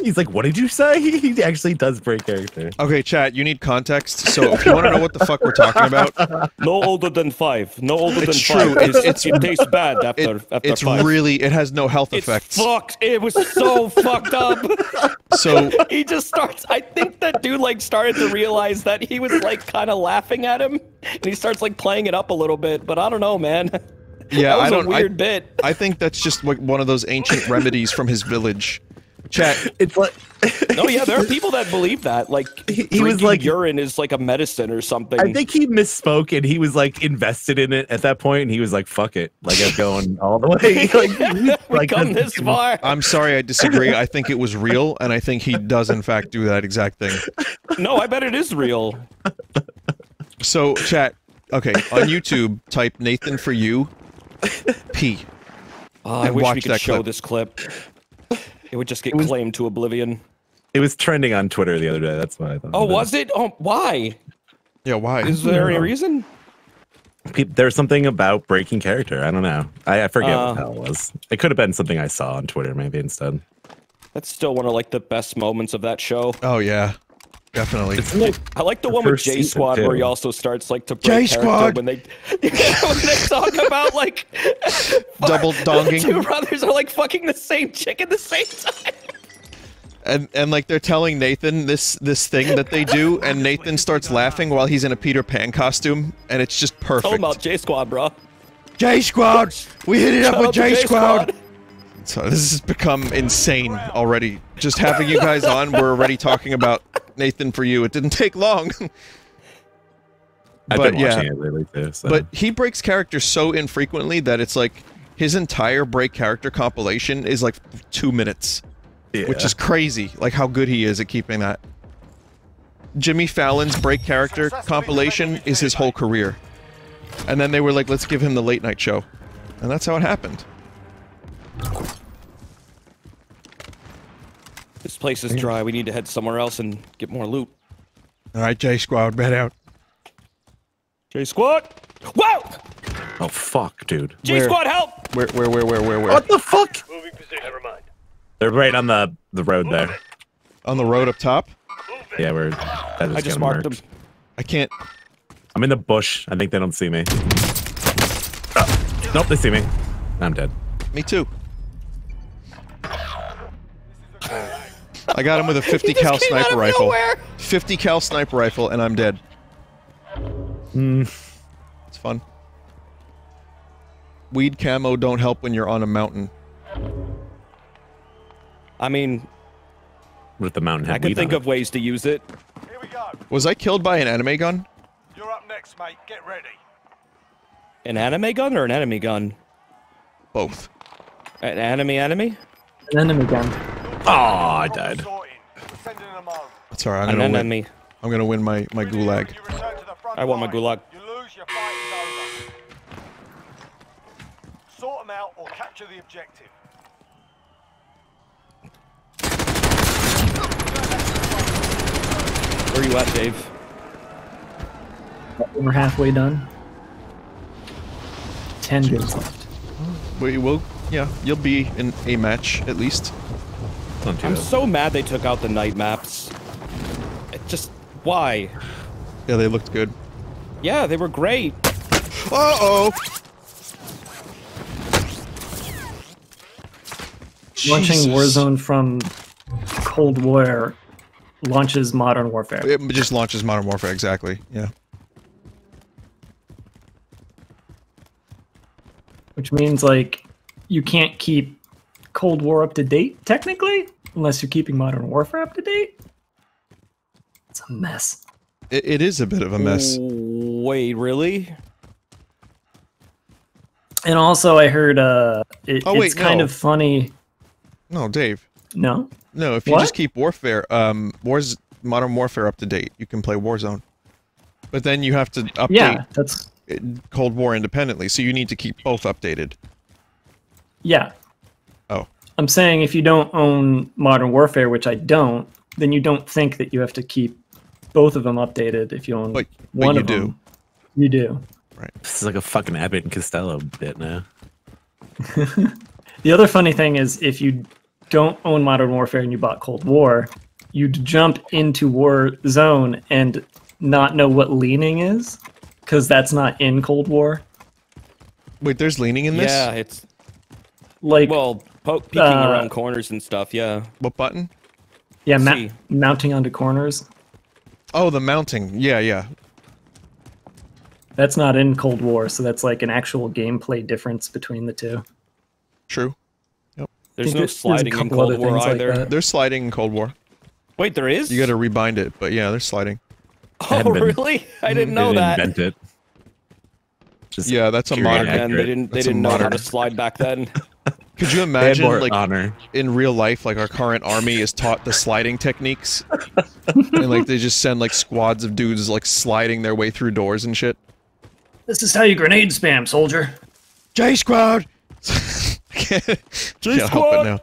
He's like, what did you say? He actually does break character. Okay, chat, you need context. So if you want to know what the fuck we're talking about, No older than five. No older than It's five. true. It's- It's, it tastes bad after it, after it's five. really it has no health it's effects. fucked. It was so fucked up. So he just starts. I think that dude like started to realize that he was like kind of laughing at him, and he starts like playing it up a little bit. But I don't know, man. yeah, that was I don't a weird I, bit. I think that's just like one of those ancient remedies from his village. Chat. It's like No, yeah, there are people that believe that. Like He- he was like- urine is like a medicine or something. I think he misspoke and he was like invested in it at that point, and he was like, "Fuck it, like I'm going all the way." like, he was, we like, come this far. I'm sorry, I disagree. I think it was real, and I think he does in fact do that exact thing. No, I bet it is real. So, chat. Okay, on YouTube, type Nathan for you. P. Oh, I wish watch we could that show clip. this clip. It would just get was- claimed to oblivion. It was trending on Twitter the other day. That's why I thought. Oh, was it? Oh, why? Yeah, why? Is there any reason? There's something about breaking character. I don't know. I, I forget Uh. what the hell it was. It could have been something I saw on Twitter maybe instead. That's still one of like the best moments of that show. Oh yeah, definitely. Like I like the, one with J Squad where he also starts like to J break character Squad! when they when they talk about like Double the donging. two brothers are like fucking the same chick at the same time. and and like they're telling Nathan this this thing that they do, and Nathan starts laughing while he's in a Peter Pan costume, and it's just Tell perfect. about J Squad, bro. J Squad, we hit it up Shout with J Squad. So this has become insane already. Just having you guys on, we're already talking about Nathan for you. It didn't take long. I've But, been yeah. watching it lately too. So. But he breaks character so infrequently that it's like his entire break character compilation is like two minutes, yeah. which is crazy. Like how good he is at keeping that. Jimmy Fallon's break character compilation is his whole career. And then they were like, let's give him the late night show. And that's how it happened. This place is dry. We need to head somewhere else and get more loot. All right, J Squad, bet out. J Squad. Whoa! oh fuck, dude. J Squad, help! Where, where, where, where, where, where? What the fuck? Moving position. Never mind. They're right on the the road there. On the road up top? Yeah, we're. That I just marked them. I can't. I'm in the bush. I think they don't see me. Oh, nope, they see me. I'm dead. Me too. I got him with a 50 cal sniper rifle. nowhere. 50 cal sniper rifle, and I'm dead. Hmm. It's fun. Weed camo don't help when you're on a mountain. I mean, With the mountain head I can think on of ways to use it. Here we go. Was I killed by an anime gun? You're up next, mate. Get ready. An anime gun or an enemy gun? Both. An enemy enemy? An enemy gun. it. Oh, I died. Sorting. We're sending them home. That's alright. I'm An gonna win. enemy. I'm gonna win my my gulag. You return to the front I want my line. gulag. You lose, your fight is over. Sort them out or capture the objective. Where are you at, Dave? We're halfway done. Ten games left. We will. Yeah, you'll be in a match at least. Don't I'm that. so mad they took out the night maps. It just why? Yeah, they looked good. Yeah, they were great. Uh oh. Launching Warzone from Cold War launches Modern Warfare. It just launches Modern Warfare, exactly. Yeah. which means like you can't keep Cold War up to date technically, unless you're keeping Modern Warfare up to date. It's a mess. It, it is a bit of a mess. Wait, really? And also, I heard uh, it, Oh, wait, it's kind no. of funny. No, Dave. No, No, if you What? just keep Warfare, um, Wars, Modern Warfare up to date, you can play Warzone. But then you have to update yeah, that's Cold War independently, so you need to keep both updated. Yeah. Oh, I'm saying if you don't own Modern Warfare, which I don't, then you don't think that you have to keep both of them updated. If you own But- but one you of do. them, you do. Right. This is like a fucking Abbott and Costello bit now. The other funny thing is if you don't own Modern Warfare and you bought Cold War, you'd jump into War Zone and not know what leaning is because that's not in Cold War. wait, there's leaning in this. Yeah, it's Like, well, po- peeking Uh, around corners and stuff. Yeah. What button? yeah, ma- mounting onto corners. Oh, the mounting. Yeah, yeah. That's not in Cold War, so that's like an actual gameplay difference between the two. True. Yep. There's think no there's sliding in Cold War things like either. that. They're sliding in Cold War. Wait, there is? You got to rebind it, but yeah, they're sliding. Oh, been- really? I didn't They know didn't that. invent it. Just Yeah, that's a Period. modern. Man, they didn't. They That's didn't know how to slide back then. Could you imagine, more like honor. in real life, like our current army is taught the sliding techniques, and like they just send like squads of dudes like sliding their way through doors and shit. This is how you grenade spam, soldier. J Squad. Can't Squad! now.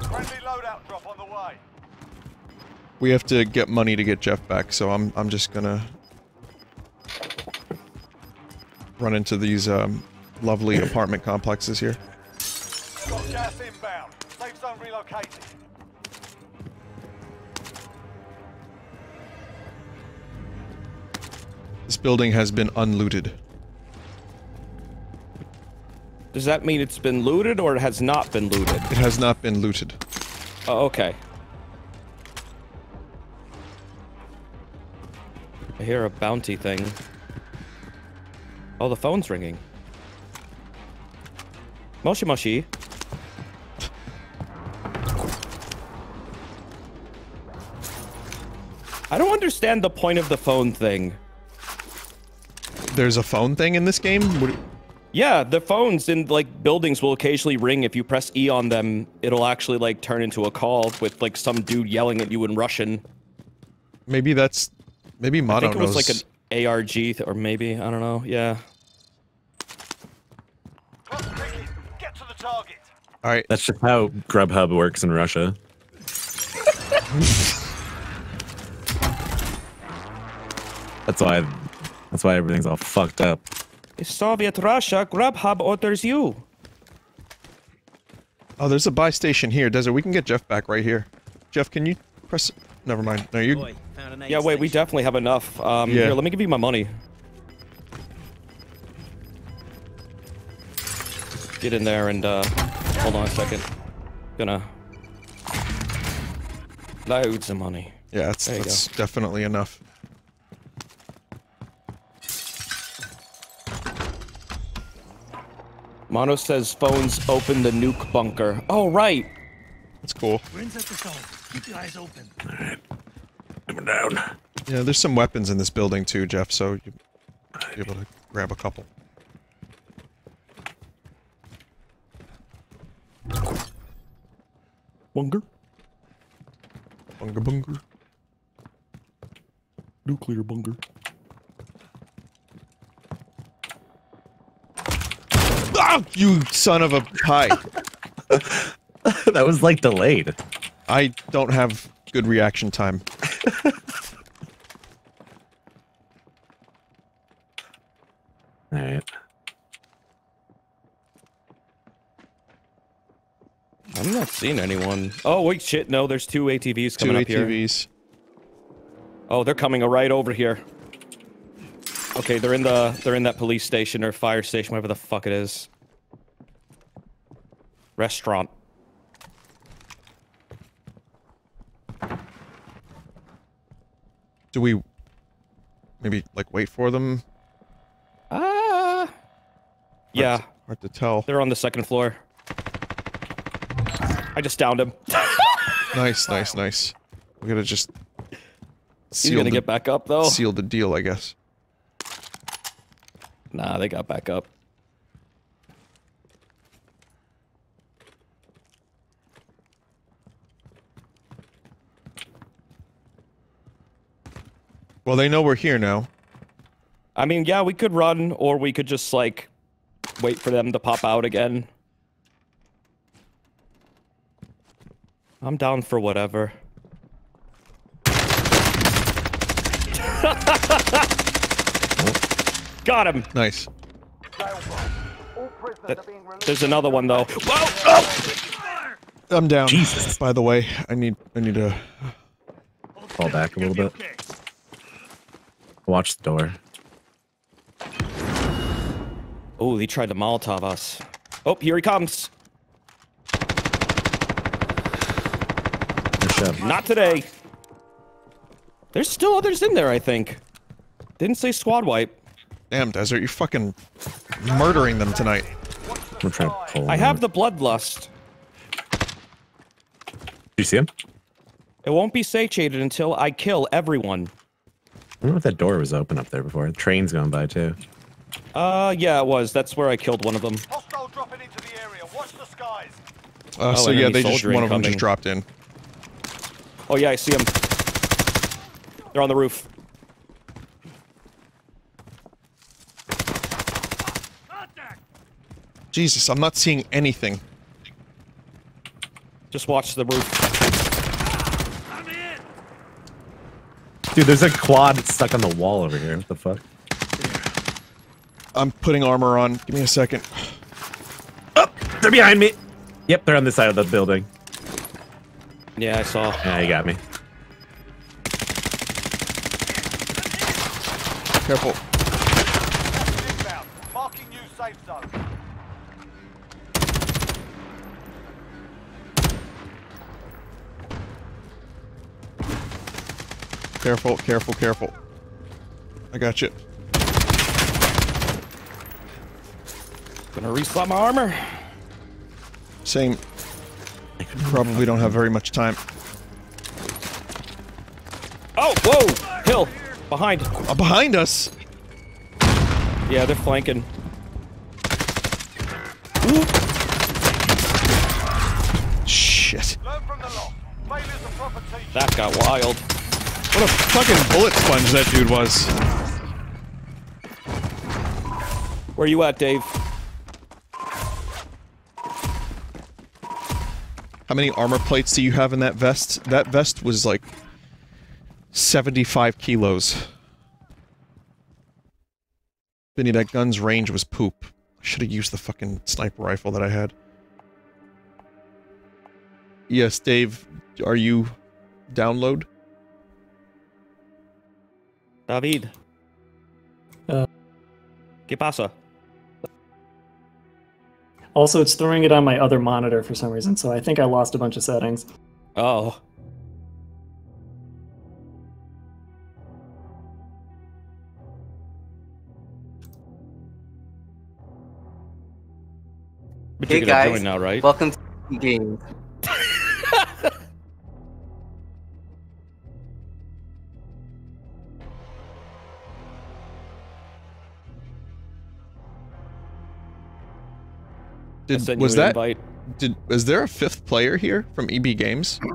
Friendly loadout drop on the way. We have to get money to get Jeff back, so I'm I'm just gonna run into these um, lovely apartment complexes here. Got gas inbound. Safe zone relocated. This building has been unlooted. Does that mean it's been looted or it has not been looted? It has not been looted. Oh, okay. I hear a bounty thing. Oh, the phone's ringing. Moshi Moshi. I don't understand the point of the phone thing. There's a phone thing in this game. Yeah, the phones in like buildings will occasionally ring. If you press E on them, it'll actually like turn into a call with like some dude yelling at you in Russian. maybe that's maybe I think it was knows. like an ARG th- or maybe I don't know. Yeah. All right, That's just how Grubhub works in Russia. that's why. That's why everything's all fucked up. Soviet Russia, Grubhub orders you. Oh, there's a buy station here. Desert, we can get Jeff back right here. Jeff, can you press? Never mind. No, you. Yeah, wait, we definitely have enough. Um, Yeah. Here, let me give you my money. Get in there and, uh, hold on a second. Gonna... Loads of money. Yeah, that's, that's definitely enough. Mono says phones open the nuke bunker. Oh, right. That's cool. Coming down. Yeah, there's some weapons in this building too, Jeff. So you'll be able to grab a couple. Bunker? Bunker bunker. Nuclear bunker. Ah, you son of a pie! that was like delayed. I don't have good reaction time. All right. I'm not seeing anyone. Oh, wait, shit, no, there's two ATVs Two coming up here. ATVs. Oh, they're coming right over here. Okay, they're in the they're in that police station or fire station, whatever the fuck it is. Restaurant. Do we maybe like wait for them? Ah. Yeah, Hard to tell. they're on the second floor. I just downed him. Nice, nice, nice. We gotta just He's gonna the, get back up though. seal the deal, I guess. Nah, they got back up. Well, they know we're here now. I mean, yeah, we could run, or we could just like wait for them to pop out again. I'm down for whatever. Got him. Nice. There's another one though. I'm down. Jesus. By the way, I need I need to Fall back a little bit. Watch the door. Oh, he tried to Molotov us. Oh, here he comes. Good. Not today. There's still others in there, I think. Didn't say squad wipe. Damn, Desert, you're fucking murdering them tonight. I'm trying to pull. I him have the bloodlust. Do you see him? It won't be satiated until I kill everyone. I wonder if that door was open up there before. The train's going by too. Uh, yeah, it was. That's where I killed one of them. Hostile dropping into the area. Watch the skies. Uh, Oh, so yeah, they just soldier one of them incoming. just dropped in. Oh yeah, I see them. They're on the roof. Jesus, I'm not seeing anything. Just watch the roof. Dude, there's a quad stuck on the wall over here. What the fuck? I'm putting armor on. Give me a second. Oh, they're behind me. Yep, they're on this side of the building. Yeah, I saw. Yeah, you got me. Careful. Marking new safe zone. Careful, careful, careful. I got you. Gonna reslot my armor. Same. Probably don't have very much time. Oh, whoa! Hill! Behind. Uh, behind us! Yeah, they're flanking. Shit. Learn from the loss. Failure's a proper teacher. That got wild. What a fucking bullet sponge that dude was. Where you at, Dave? How many armor plates do you have in that vest? That vest was like 75 kilos. Vinny, that gun's range was poop. I should have used the fucking sniper rifle that I had. Yes, Dave, are you download? David. Uh. ¿Qué pasa? Also, it's throwing it on my other monitor for some reason, so I think I lost a bunch of settings. Oh. But Hey you're guys, join now, right? welcome to the game. Did sent you was an that invite. did is there a fifth player here from EB Games?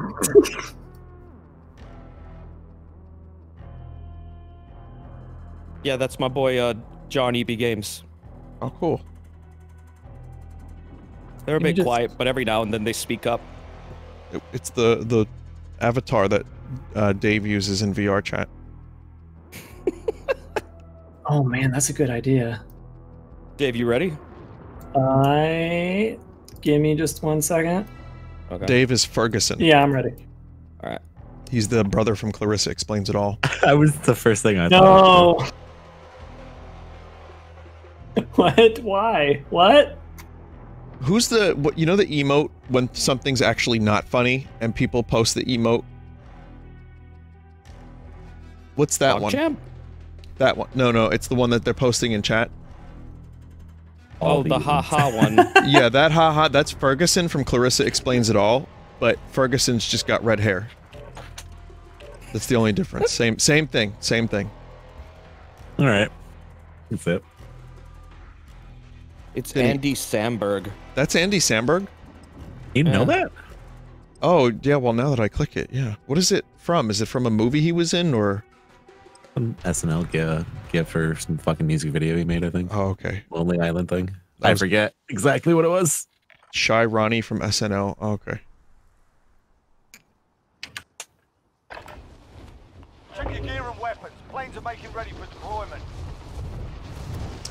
Yeah, that's my boy, uh, John EB Games. Oh, cool. They're a bit just- quiet, but every now and then they speak up. It- it's the the avatar that uh, Dave uses in VR chat. Oh man, that's a good idea. Dave, you ready? I give me just one second. Okay. Dave is Ferguson. Yeah, I'm ready. All right. He's the brother from Clarissa Explains It All. That was the first thing I thought. No. what? Why? What? Who's the what you know the emote when something's actually not funny and people post the emote? What's that one? Champ? That one. No, no, it's the one that they're posting in chat. Oh, the haha one. yeah, that haha, that's Ferguson from Clarissa Explains It All, but Ferguson's just got red hair. That's the only difference. Same same thing, same thing. All right. That's it. It's Did he- Andy Samberg. That's Andy Samberg? You know Yeah. that? Oh, yeah, well now that I click it, yeah. What is it from? Is it from a movie he was in or Some SNL gift, gift for some fucking music video he made, I think. Oh, okay. Lonely Island thing. That I was- forget exactly what it was. Shy Ronnie from SNL? Oh, okay. Check your gear and weapons. Planes are making ready for deployment.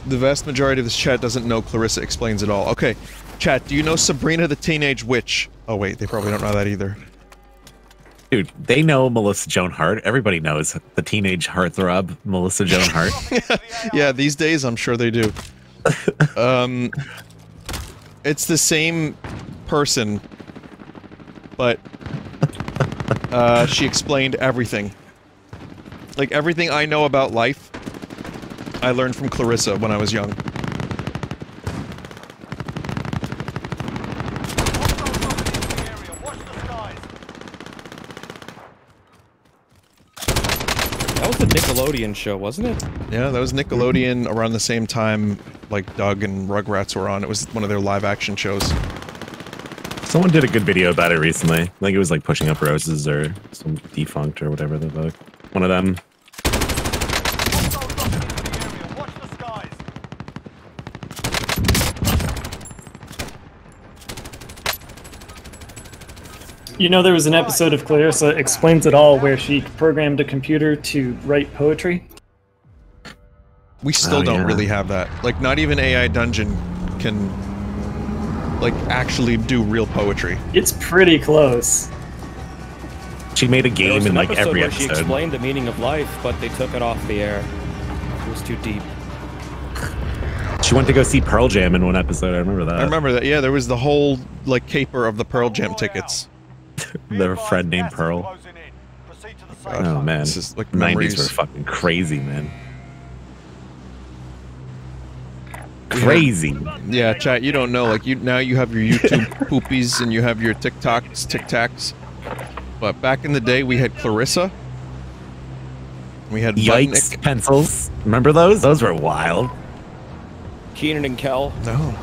The vast majority of this chat doesn't know Clarissa explains it all. Okay, chat, do you know Sabrina the Teenage Witch? Oh wait, they probably don't know that either. Dude, they know Melissa Joan Hart. Everybody knows the teenage heartthrob, Melissa Joan Hart. yeah, these days I'm sure they do. um, it's the same person, but uh, she explained everything. Like everything I know about life, I learned from Clarissa when I was young. That was the Nickelodeon show, wasn't it? Yeah, that was Nickelodeon around the same time like Doug and Rugrats were on. It was one of their live action shows. Someone did a good video about it recently. I think it was like pushing up roses or some defunct or whatever the fuck. One of them. You know, there was an episode of Clarissa Explains It All where she programmed a computer to write poetry. We still Oh, don't yeah. really have that. Like, not even AI Dungeon can, like, actually do real poetry. It's pretty close. She made a game in like episode every where she explained the meaning of life, but they took it off the air. It was too deep. She went to go see Pearl Jam in one episode. I remember that. I remember that. Yeah, there was the whole, like, caper of the Pearl Jam tickets. Their friend named Pearl. Oh man, This is, like, 90s memories. were fucking crazy, man. Crazy. Yeah, chat, you don't know. Like, you now you have your YouTube poopies and you have your TikToks, Tic Tacs. But back in the day, we had Clarissa. We had Yikes Budnick. pencils. Remember those? Those were wild. Keenan and Kel. No.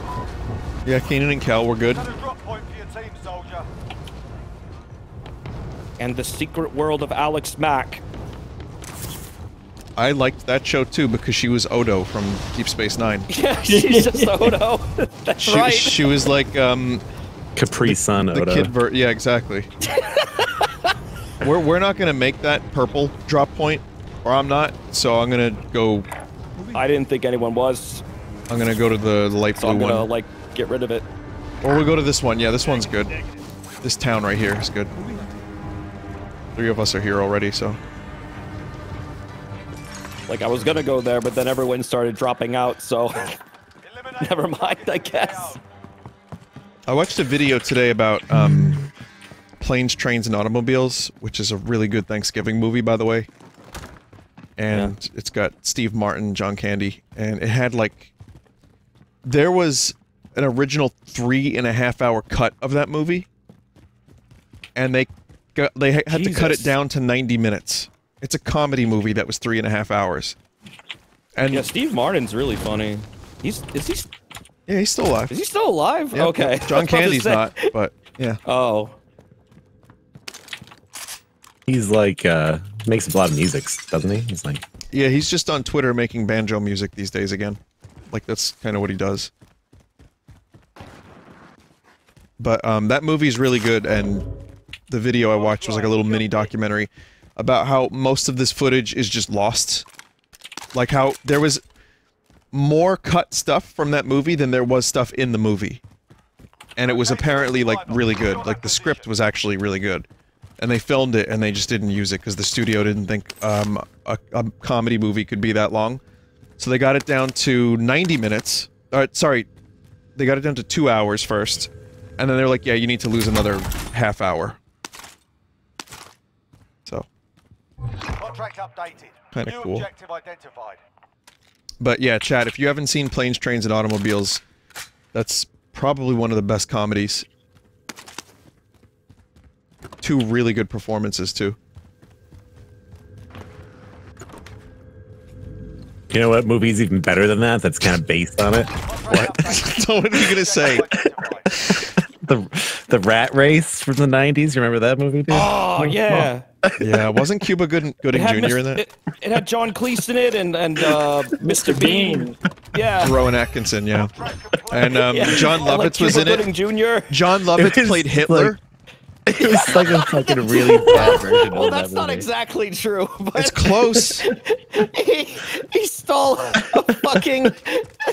Yeah, Keenan and Kel were good. Drop point for your team, soldier. And the secret world of Alex Mack. I liked that show too because she was Odo from Deep Space Nine. Yeah, she's just Odo. That's She, right. she was like um Capri Sun the Odo. kid ver- yeah, exactly. we're we're not gonna make that purple drop point, or I'm not. So I'm gonna go. I didn't think anyone was, I'm gonna go to the, the light so blue I'm gonna one, like get rid of it. or we'll go to this one. Yeah, this one's good. This town right here is good. Three of us are here already, so Like I was gonna go there, but then everyone started dropping out, so never mind, I guess. I watched a video today about um, planes, trains, and automobiles, which is a really good Thanksgiving movie, by the way. And it's got Steve Martin, John Candy, and it had like there was an original three and a half hour cut of that movie, and they got they ha- had to cut it down to ninety minutes. It's a comedy movie that was three and a half hours. And Yeah, Steve Martin's really funny. He's is he yeah, he's still alive. is he still alive? Yep, okay. yep. John I was Candy's not, but yeah. Oh, He's like uh makes a lot of music, doesn't he? He's like Yeah, he's just on Twitter making banjo music these days again. Like that's kind of what he does. But um, that movie's really good, and the video I watched was like a little mini documentary about how most of this footage is just lost. Like how there was more cut stuff from that movie than there was stuff in the movie. And it was apparently like really good. Like the script was actually really good. And they filmed it and they just didn't use it because the studio didn't think um, a, a comedy movie could be that long. So they got it down to 90 minutes. Uh, sorry, they got it down to two hours first. And then they're like, yeah, you need to lose another half hour. So, Contract updated. Kinda cool. objective identified. but yeah, Chad, if you haven't seen Planes, Trains, and Automobiles, that's probably one of the best comedies. Two really good performances, too. You know what movie's even better than that? That's kind of based on it. What? so what are you gonna say? The the Rat Race from the '90s. You remember that movie? Dude? oh yeah. Yeah, wasn't Cuba Good It Gooding Jr. Mr. in that? It, it had John Cleese in it and and uh, Mr. Bean. Yeah. Rowan Atkinson, yeah. And um, Yeah. John Like Lovitz was in Gooding it. Jr. Jon Lovitz was played Hitler. like- It was like a fucking really bad version Well, of that's that not exactly true. But It's close. he, he stole a fucking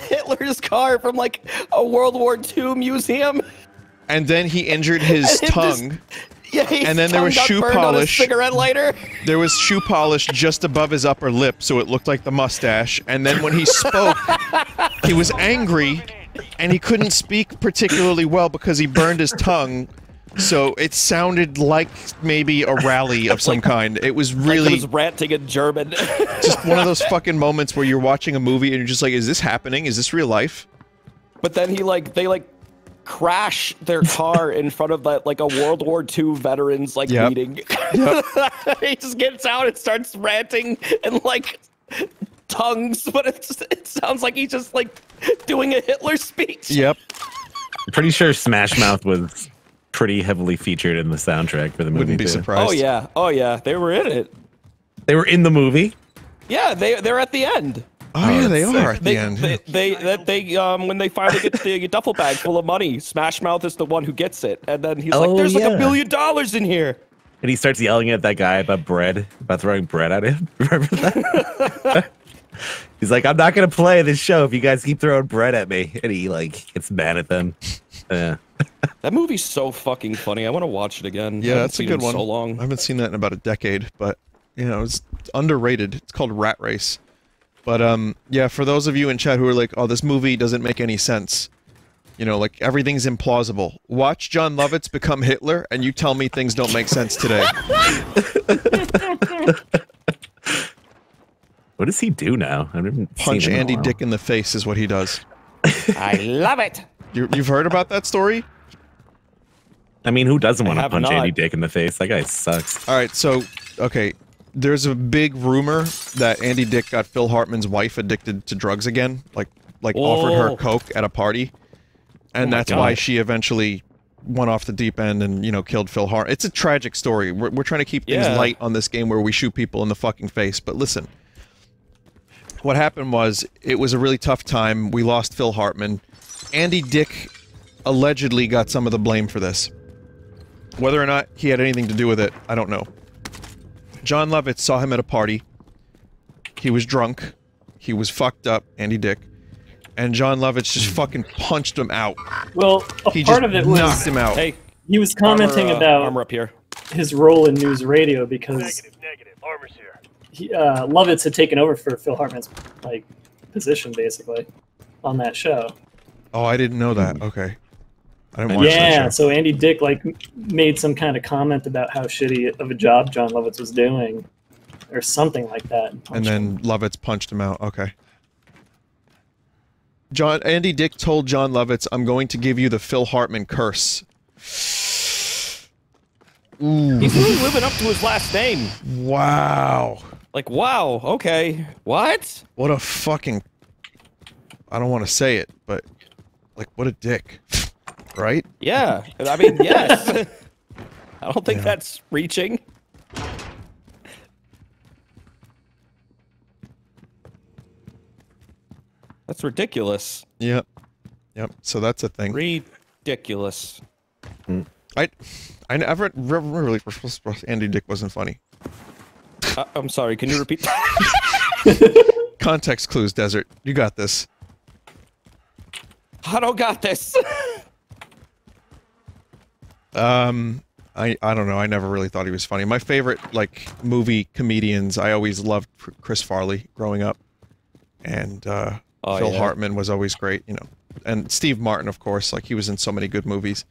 Hitler's car from like a World War II museum. And then he injured his tongue. Yeah, his And then there was shoe burned on his polish. cigarette lighter. There was shoe polish just above his upper lip, so it looked like the mustache. And then when he spoke, he was angry, and he couldn't speak particularly well because he burned his tongue. So it sounded like maybe a rally of some kind. It was Like really he was ranting in German. just one of those fucking moments where you're watching a movie and you're just like, is this happening? Is this real life? but then he like they like crash their car in front of that like a World War II veterans like Yep. meeting. he just gets out and starts ranting and like tongues, but it's, it sounds like he's just like doing a Hitler speech. Yep. I'm pretty sure Smash Mouth was pretty heavily featured in the soundtrack for the movie. Wouldn't be too. surprised. Oh yeah, oh yeah, they were in it. They were in the movie. Yeah, they they're at the end. Oh, yeah, they are at They, the end. they, they, that they, um, when they finally get the duffel bag full of money, Smash Mouth is the one who gets it, and then he's Oh, like, "There's like a billion dollars in here." And he starts yelling at that guy about bread, about throwing bread at him. Remember that? He's like, I'm not gonna play this show if you guys keep throwing bread at me. And he like gets mad at them. Yeah. That movie's so fucking funny. I want to watch it again. Yeah, haven't that's a good one. So long. I haven't seen that in about a decade, but you know, it's underrated. It's called Rat Race. But um, yeah, for those of you in chat who are like, "Oh, this movie doesn't make any sense," you know, like everything's implausible. Watch Jon Lovitz become Hitler, and you tell me things don't make sense today. What does he do now? I haven't Punch seen in Andy. Dick in the face is what he does. I love it. You, you've heard about that story? I mean, who doesn't want to punch not. Andy Dick in the face? That guy sucks. All right, so okay, there's a big rumor that Andy Dick got Phil Hartman's wife addicted to drugs again, like like offered her oh. coke at a party, and Oh that's why she eventually went off the deep end and you know killed Phil Hart. It's a tragic story. We're we're trying to keep things Yeah. light on this game where we shoot people in the fucking face, but listen. What happened was it was a really tough time. We lost Phil Hartman. Andy Dick allegedly got some of the blame for this. Whether or not he had anything to do with it, I don't know. Jon Lovitz saw him at a party. He was drunk. He was fucked up, Andy Dick. And Jon Lovitz just fucking punched him out. Well, a He part just of it knocked was him out. Hey, he was commenting armor, uh, about armor up here. his role in NewsRadio because negative. Armor's here. he, uh, Lovitz had taken over for Phil Hartman's like position basically on that show. Oh, I didn't know that. Okay. I didn't watch Yeah, show. so Andy Dick like made some kind of comment about how shitty of a job Jon Lovitz was doing, or something like that. And punched him. then Lovitz punched him out. Okay. John Andy Dick told Jon Lovitz, "I'm going to give you the Phil Hartman curse." He's really living up to his last name. Wow. Like, wow, okay. What? What a fucking I don't want to say it, but like what a dick. Right? Yeah. I mean, yes. I don't think that's reaching. That's ridiculous. Yep. Yep. So that's a thing. Ridiculous. I I never really Andy Dick wasn't funny. Uh, I'm sorry, can you repeat? Context clues, Desert. You got this. I don't got this. Um, I I don't know. I never really thought he was funny. My favorite like movie comedians. I always loved Chris Farley growing up, and uh, Oh, Phil yeah. Hartman was always great. You know, and Steve Martin, of course. Like he was in so many good movies.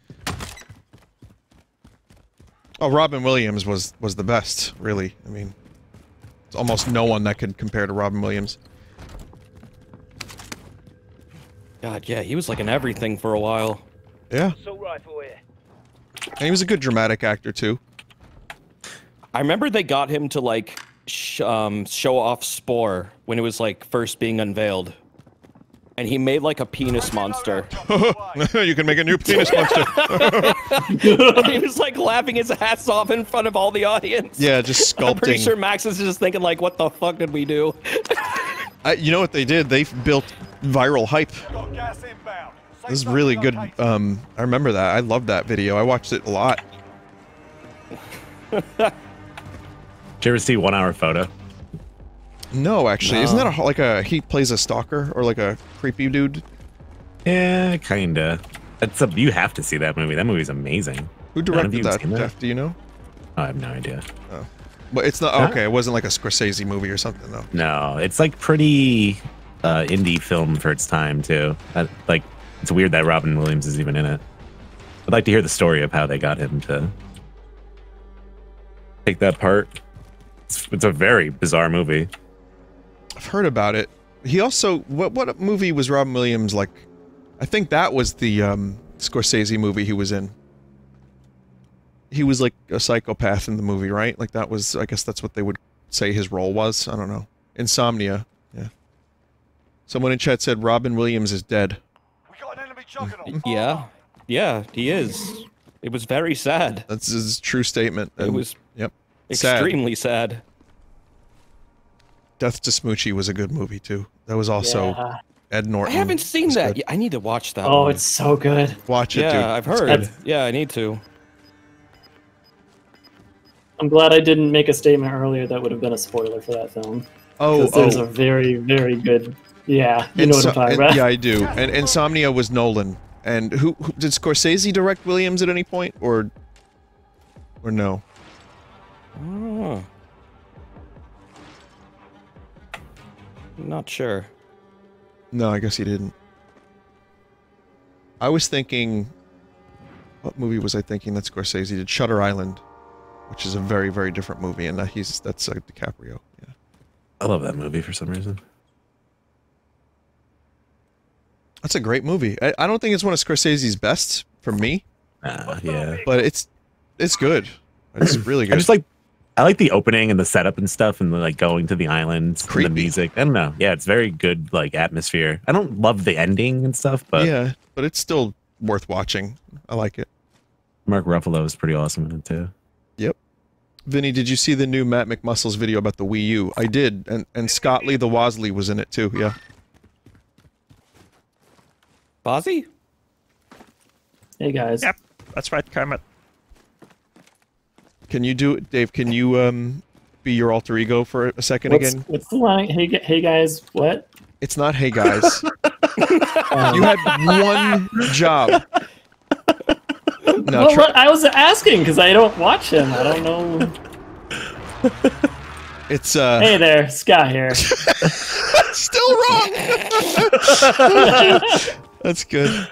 Oh, Robin Williams was was the best. Really, I mean, it's almost no one that could compare to Robin Williams. God, yeah, he was like in everything for a while. Yeah, Assault rifle here. And he was a good dramatic actor too. I remember they got him to like sh- um, show off Spore when it was like first being unveiled. And he made like a penis monster. you can make a new penis monster. and he was like laughing his ass off in front of all the audience. Yeah, just sculpting. I'm pretty sure Max is just thinking like, what the fuck did we do? I, you know what they did? They built viral hype. Got gas inbound. This is really good. Um, I remember that. I loved that video. I watched it a lot. Did you ever see One Hour Photo? No, actually, isn't that a, like a he plays a stalker or like a creepy dude? Yeah, kinda. That's a, you have to see that movie. That movie's amazing. Who directed that, that? Jeff? Do you know? I have no idea. Oh. But it's not okay. It wasn't like a Scorsese movie or something, though. No, it's like pretty uh, indie film for its time too. Like, it's weird that Robin Williams is even in it. I'd like to hear the story of how they got him to take that part. It's, it's a very bizarre movie. I've heard about it. He also what what movie was Robin Williams like? I think that was the um Scorsese movie he was in. He was like a psychopath in the movie, right? Like that was, I guess that's what they would say his role was. I don't know. Insomnia. Yeah. Someone in chat said Robin Williams is dead. We got an enemy juggernaut. Yeah, yeah, he is. It was very sad. That's his true statement. It was Yep. Extremely sad. Death to Smoochy was a good movie too. That was also Yeah. Ed Norton. I haven't seen was that. good. I need to watch that. Oh, one. it's so good. Watch it, dude. yeah, I've heard. Yeah, I need to. I'm glad I didn't make a statement earlier that would have been a spoiler for that film. Oh, Because there's oh. a very, very good. Yeah, you know what I'm talking and- about. Yeah, I do. And Insomnia was Nolan. And who, who did Scorsese direct Williams at any point, or or no? Oh. Not sure. No, I guess he didn't. I was thinking, what movie was I thinking that Scorsese did? Shutter Island, which is a very very different movie, and that he's that's uh, DiCaprio. Yeah. I love that movie for some reason. That's a great movie. I, I don't think it's one of Scorsese's best for me, Uh, yeah. but it's it's good. It's really good. I just like I like the opening and the setup and stuff and the, like going to the islands and the music. I don't know. Yeah, it's very good like atmosphere. I don't love the ending and stuff, but yeah, but it's still worth watching. I like it. Mark Ruffalo is pretty awesome in it too. Yep. Vinny, did you see the new Matt McMuscles video about the Wii U? I did, and and Scott Lee the Wosley was in it too. Yeah. Bozzy? Hey guys. Yep, that's right, Kermit. Can you do it, Dave? Can you um be your alter ego for a second What's, again? what's the line? Hey, hey guys, what? It's not hey guys. Um, you had one job. No, well, what- I was asking because I don't watch him. I don't know. it's uh Hey there, Scott here. still wrong. That's good.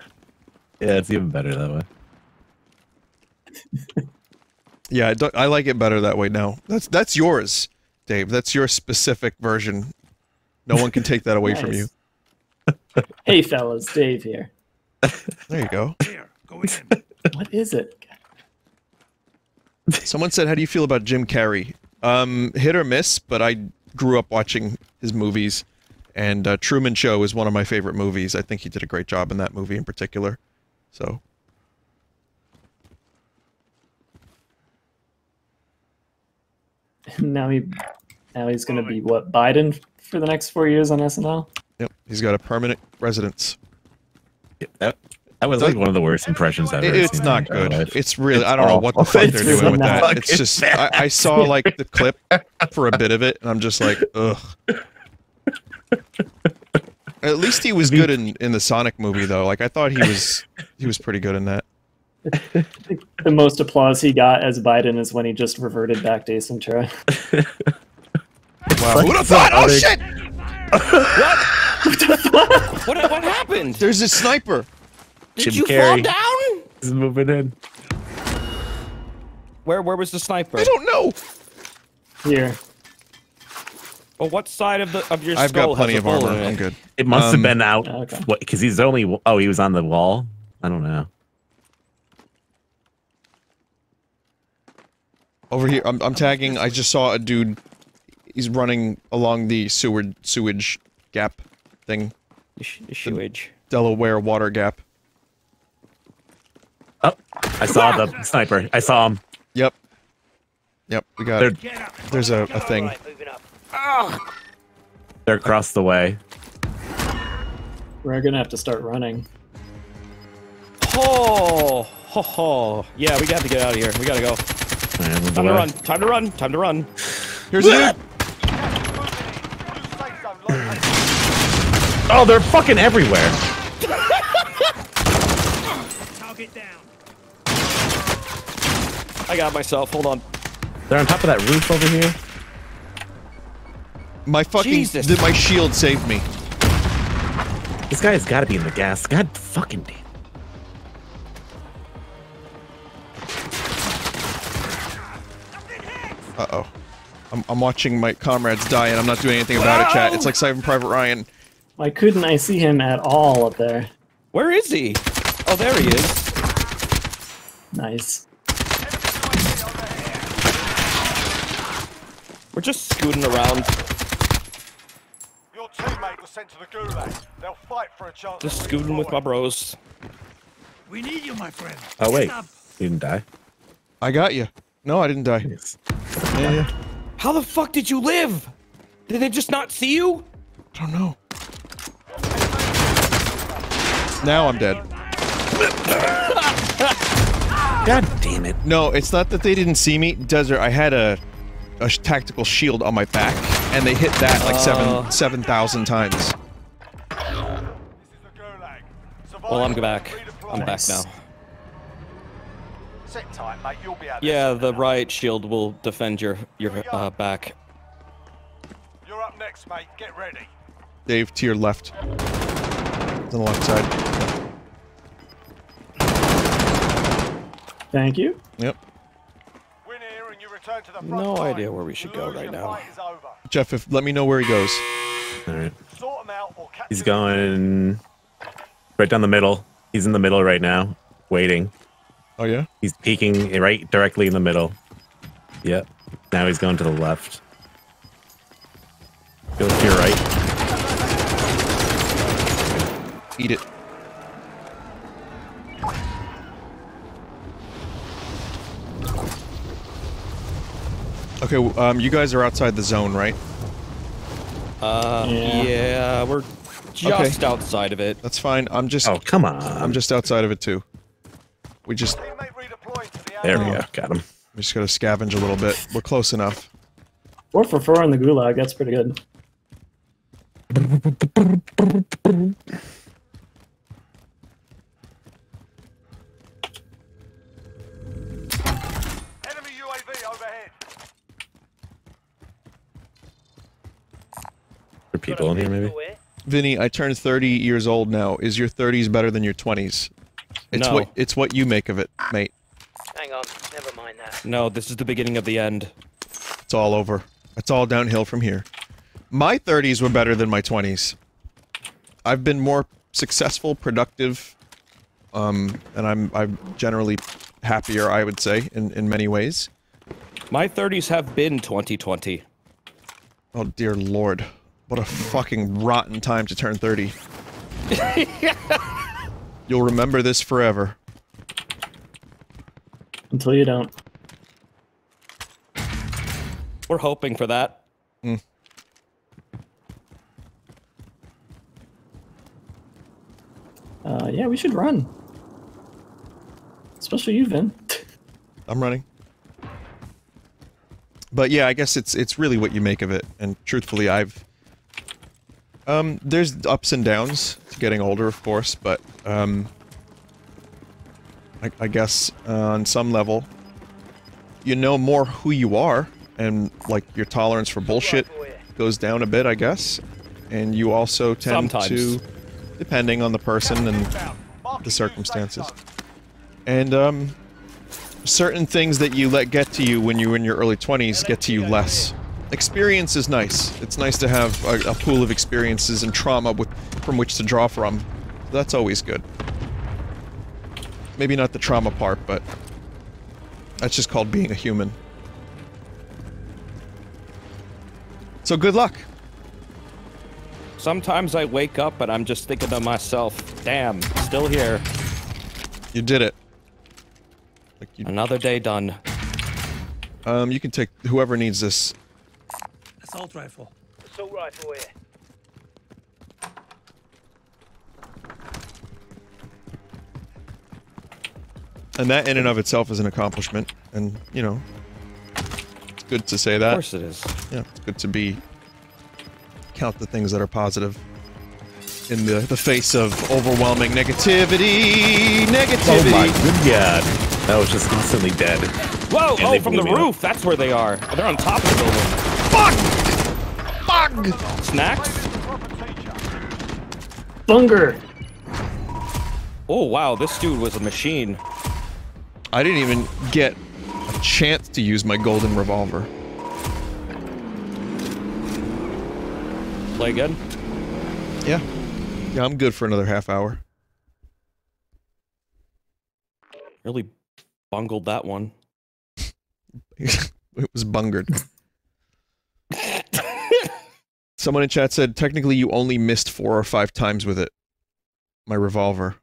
Yeah, it's even better that way. Yeah, I, don't, I like it better that way now. That's that's yours, Dave. That's your specific version. No one can take that away from you. Hey fellas, Dave here. There you go. What is it? Someone said, "How do you feel about Jim Carrey?" Um, hit or miss, but I grew up watching his movies, and uh, Truman Show is one of my favorite movies. I think he did a great job in that movie in particular. So, Now he, now he's gonna be what Biden for the next four years on SNL. yep, he's got a permanent residence. That, that was like one of the worst impressions I've ever it's seen in not good. It's really It's I don't know what the fuck It's they're doing with that. It's just I, I saw like the clip for a bit of it, and I'm just like, ugh. At least he was good in, in the Sonic movie though. Like I thought he was he was pretty good in that. The most applause he got as Biden is when he just reverted back to Ace Ventura. Wow. Who'd have thought? Oh other- shit! What, what happened? There's a sniper. Did Jim you Carrey. fall down? He's moving in. Where where was the sniper? I don't know. Here, Well, what side of the of your I've skull got plenty has of a bullet armor. in? I'm good. It must Um, have been out okay. because he's only oh he was on the wall. I don't know. Over here, I'm, I'm tagging. I just saw a dude. He's running along the sewer sewage gap thing, Sh- Sewage. Delaware water gap. Oh, I saw the sniper. I saw him. Yep. Yep. We got. They're There's a, a thing. They're across the way. we're gonna have to start running. Oh, ho, ho. Yeah, we got to get out of here. We gotta go. And Time to way. run. Time to run. Time to run. Here's a dude. Safe zone located. Oh, they're fucking everywhere. I got myself. Hold on. They're on top of that roof over here. My fucking. Jesus. Did my shield save me? This guy has got to be in the gas. God fucking damn. Uh oh. I'm, I'm watching my comrades die and I'm not doing anything about it, chat. It's like Saving Private Ryan. Why couldn't I see him at all up there? Where is he? Oh, there he is. Nice. We're just scooting around, Your teammate was sent to the gulag. They'll fight for a chance. just to scooting with my bros. We need you, my friend. Oh wait, Stop. you didn't die. I got you. No, I didn't die. Yeah, yeah. How the fuck did you live? Did they just not see you? I don't know. Now I'm dead. God damn it! No, it's not that they didn't see me. Desert, I had a, a tactical shield on my back, and they hit that like Oh. seven seven thousand times. This is the gulag. Survive Well, I'm and back. I'm back now. Sit tight, mate. You'll be able to Yeah, the it riot shield will defend your your uh, back. You're up next, mate. Get ready. Dave, to your left. On the left side. Thank you. Yep. No line. idea where we should go right now. fight is over. Jeff, if, let me know where he goes. All right, Sort 'em out or catch he's going right down the middle. He's in the middle right now, waiting. Oh yeah. He's peeking right directly in the middle. Yep. Now he's going to the left. Go to your right. Eat it. Okay, um, you guys are outside the zone, right? Uh, Yeah. yeah, we're just outside of it. That's fine. I'm just, Oh, come on. I'm just outside of it too. We just, Teammate redeployed to the There we go. Got him. we just gotta scavenge a little bit. We're close enough. Four for four in the gulag. That's pretty good. Enemy UAV overhead. For people in here, maybe. Vinny, I turned 30 years old now. Is your 30s better than your 20s? It's No. what it's what you make of it, mate. Hang on, never mind that. No, this is the beginning of the end. It's all over. It's all downhill from here. My 30s were better than my 20s. I've been more successful, productive, um, and I'm I'm generally happier, I would say, in, in many ways. My 30s have been 2020. Oh dear lord. What a fucking rotten time to turn 30. You'll remember this forever. Until you don't. We're hoping for that. Uh, yeah, we should run. Especially you, Vin. I'm running. But yeah, I guess it's it's really what you make of it. And truthfully, I've um there's ups and downs to getting older, of course, but um I, I guess uh, on some level you know more who you are and like your tolerance for bullshit goes down a bit, I guess. And you also tend Sometimes. to depending on the person and the circumstances. And um certain things that you let get to you when you're in your early 20s get to you less. Experience is nice. It's nice to have a, a pool of experiences and trauma with, from which to draw from. That's always good. Maybe not the trauma part, but that's just called being a human. So good luck. Sometimes I wake up and I'm just thinking to myself, damn, still here. You did it. Like you, Another day done. um, you can take whoever needs this. Assault rifle. Assault rifle here. And that in and of itself is an accomplishment. And, you know, it's good to say that. Of course it is. Yeah, it's good to be count the things that are positive in the the face of overwhelming negativity. Negativity. Oh Negativity. my good god. That was just instantly dead. Whoa! And oh, from the blew me up. roof. That's where they are. They're on top of the building. Fuck! Snacks? Bunger! Oh wow, this dude was a machine. I didn't even get a chance to use my golden revolver. Play again? Yeah. Yeah, I'm good for another half hour. Really Bungled that one. it was bungered. Someone in chat said, technically you only missed four or five times with it. My revolver.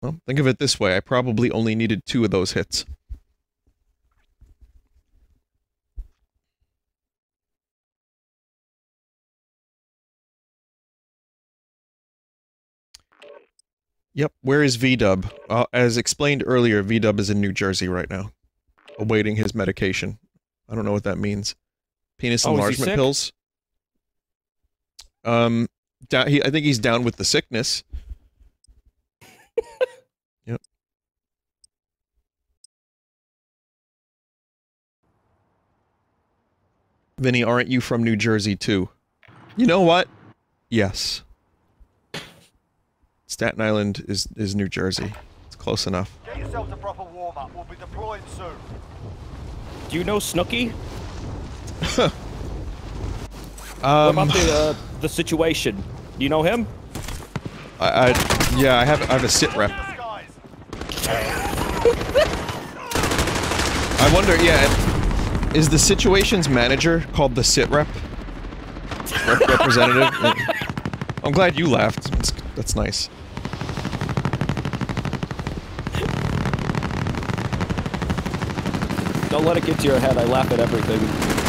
Well, think of it this way. I probably only needed two of those hits. Yep, where is V-Dub? Uh, as explained earlier, V-Dub is in New Jersey right now, awaiting his medication. I don't know what that means. Penis Oh, is he enlargement pills. Um, down, he, I think he's down with the sickness. yep. Vinny, aren't you from New Jersey too? You know what? Yes. Staten Island is is New Jersey. It's close enough. Get yourself to proper warm up. We'll be deploying soon. Do you know Snooki? what Um, about the uh, the situation? Do you know him? I, I yeah, I have I have a sit rep. I wonder, yeah, is the situations manager called the sit rep? Rep representative? I'm glad you laughed. That's, that's nice. Don't let it get to your head. I laugh at everything.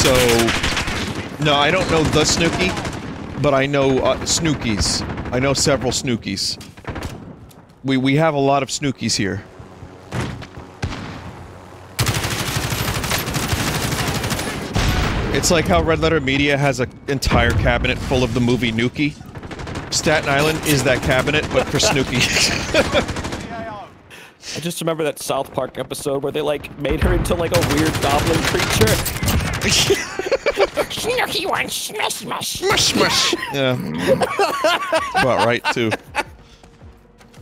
So, no, I don't know the Snooki, but I know uh, Snookies. I know several Snookies. We we have a lot of Snookies here. It's like how Red Letter Media has an entire cabinet full of the movie Nukie. Staten Island is that cabinet, but for Snooki. I just remember that South Park episode where they like made her into like a weird goblin creature. Snooki wants smash smash. Smush smush. Yeah. About right too.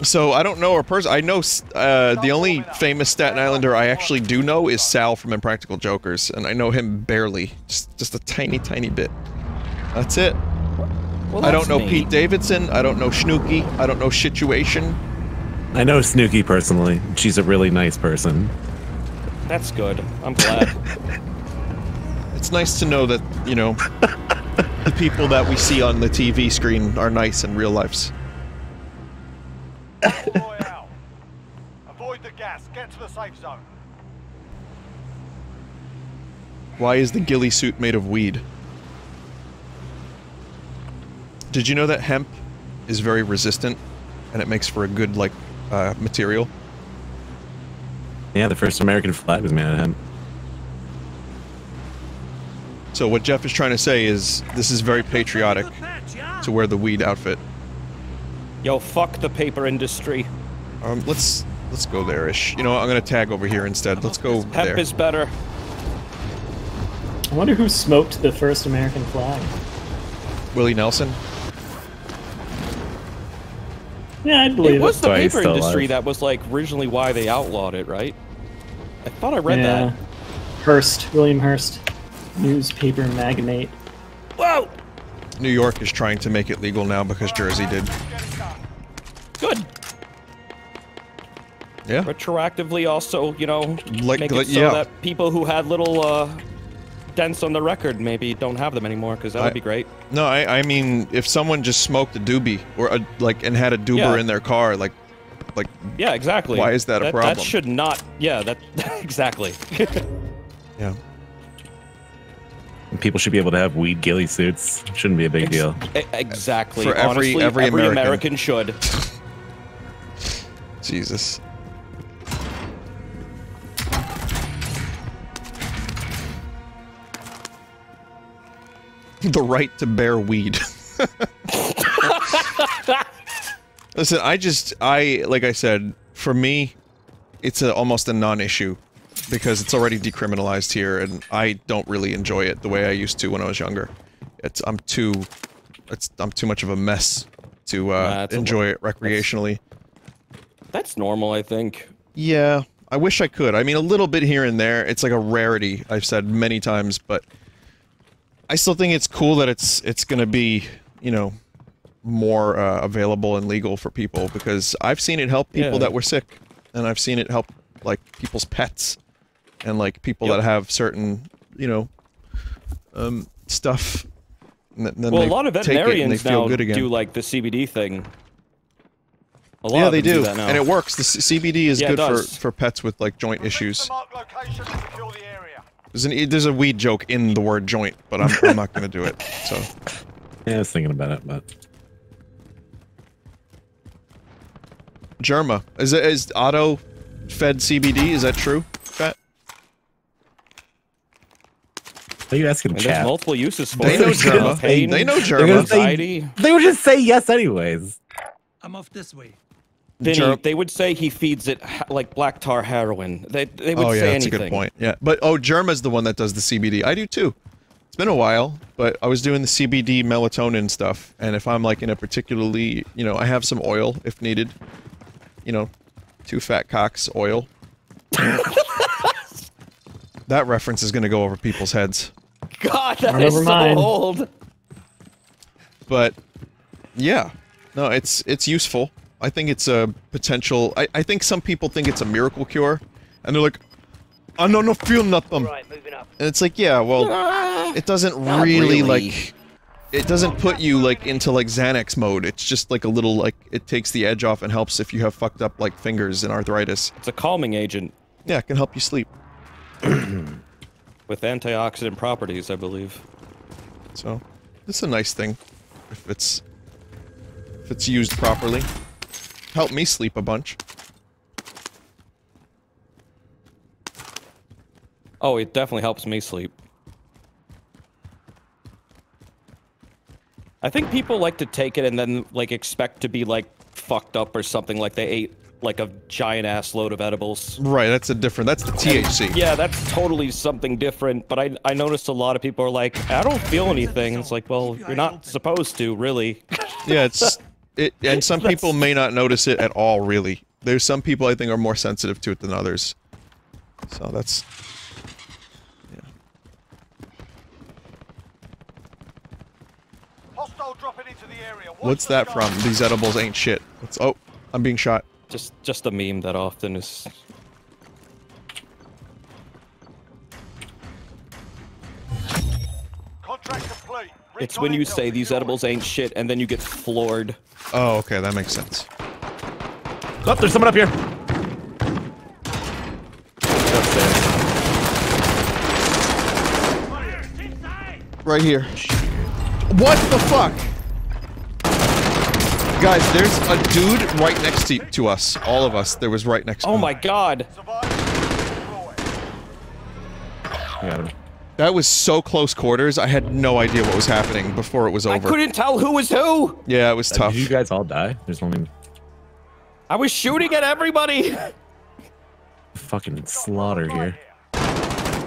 So I don't know her person. I know uh, the only famous Staten Islander I actually do know is Sal from Impractical Jokers, and I know him barely, just just a tiny, tiny bit. That's it. Well, I don't know neat. Pete Davidson. I don't know Snooki. I don't know Situation. I know Snooki personally. She's a really nice person. That's good. I'm glad. It's nice to know that you know the people that we see on the TV screen are nice in real lives. Avoid the gas. Get to the safe zone. Why is the ghillie suit made of weed? Did you know that hemp is very resistant and it makes for a good like uh, material? Yeah, the first American flag was made out of hemp. So what Jeff is trying to say is this is very patriotic to wear the weed outfit. Yo, fuck the paper industry. Um, let's let's go there-ish. You know, what, I'm gonna tag over here instead. Let's go Hemp there. is better. I wonder who smoked the first American flag. Willie Nelson. Yeah, I'd believe It was the paper still industry alive. that was like originally why they outlawed it, right? I thought I read yeah. that. Hearst, William Hearst, newspaper magnate. Whoa! New York is trying to make it legal now because Jersey did. Good. Yeah. Retroactively, also, you know, Like- make like- it so yeah. that people who had little uh, dents on the record maybe don't have them anymore, because that would be great. No, I, I mean, if someone just smoked a doobie or a, like and had a doober Yeah. in their car, like, like Yeah, exactly. Why is that a problem? That should not. Yeah, that exactly. yeah. People should be able to have weed ghillie suits. Shouldn't be a big deal. E- exactly. For every- Honestly, every American. American should. Jesus. the right to bear weed. Listen, I just I like I said, for me, it's a, almost a non-issue because it's already decriminalized here, and I don't really enjoy it the way I used to when I was younger. It's I'm too, it's I'm too much of a mess to uh, a- enjoy it recreationally. That's normal, I think. Yeah, I wish I could. I mean, a little bit here and there. It's like a rarity. I've said many times, but I still think it's cool that it's it's gonna be, you know, more uh, available and legal for people because I've seen it help people Yeah. that were sick, and I've seen it help like people's pets, and like people Yep. that have certain you know um, stuff. And th- then well, a they lot of take it and they veterinarians feel now good again. do like the CBD thing. A lot yeah, of they them do, that now. and it works. The C- CBD is Yeah, good for for pets with like joint issues. Mark location and secure the area. There's, an, there's a weed joke in the word joint, but I'm, I'm not going to do it. So Yeah, I was thinking about it, but Germa is it is auto fed CBD? Is that true? Fat? are you asking And there's multiple uses for They it. know There's Germa. pain, They know They're gonna Germa. They would just say yes anyways. I'm off this way. Vinny, Germ- they would say he feeds it ha- like black tar heroin. They they would Oh yeah, say that's anything. a good point. Yeah, but oh, Germa's the one that does the CBD. I do too. It's been a while, but I was doing the CBD melatonin stuff, and if I'm like in a particularly, you know, I have some oil if needed. You know, two fat cocks oil. that reference is going to go over people's heads. God, that Not is over so mine. old. but yeah no it's it's useful i think it's a potential I, I think some people think it's a miracle cure and they're like i don't no feel nothing Right, moving up. and it's like yeah well ah, it doesn't Not really, really. like it doesn't put you like into like xanax mode it's just like a little like it takes the edge off and helps if you have fucked up like fingers and arthritis It's a calming agent yeah it can help you sleep with antioxidant properties, I believe. so it's a nice thing if it's if it's used properly help me sleep a bunch Oh, it definitely helps me sleep. I think people like to take it and then like expect to be like fucked up or something like they ate like a giant ass load of edibles. Right, that's a different. That's the THC. Yeah, that's totally something different. But I I noticed a lot of people are like, I don't feel anything. It's like, well, you're not supposed to, really. Yeah, it's it, and some people may not notice it at all. Really, there's some people I think are more sensitive to it than others. So that's Hostile dropping into the area. Watch what's that from? These edibles ain't shit. It's, oh, I'm being shot. Just just a meme that often is. It's when you say these edibles ain't shit and then you get floored. Oh, okay, that makes sense. Oh, there's someone up here. Right here. What the fuck? Guys, there's a dude right next to, to us. All of us. There was right next oh to Oh him. my god. Got him. That was so close quarters. I had no idea what was happening before it was over. I couldn't tell who was who. Yeah, it was tough. Did you guys all die? There's only I was shooting at everybody. fucking slaughter here. I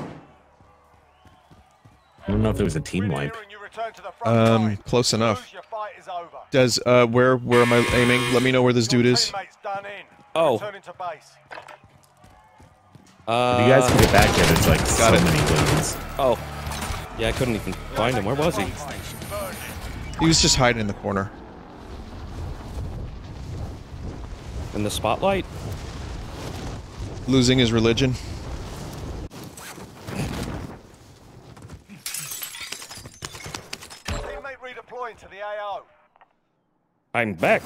don't know if there was a team wipe. And you return to the front Um, line. close enough. Lose, your fight is over. Des, uh, where where am I aiming? Let me know where this dude is. done in. Oh. Returning base. Uh, If you guys can get back there, there's like so it. many guns. Oh. Yeah, I couldn't even find him. Where was he? He was just hiding in the corner. In the spotlight? Losing his religion. Teammate redeploying to the AO. I'm back.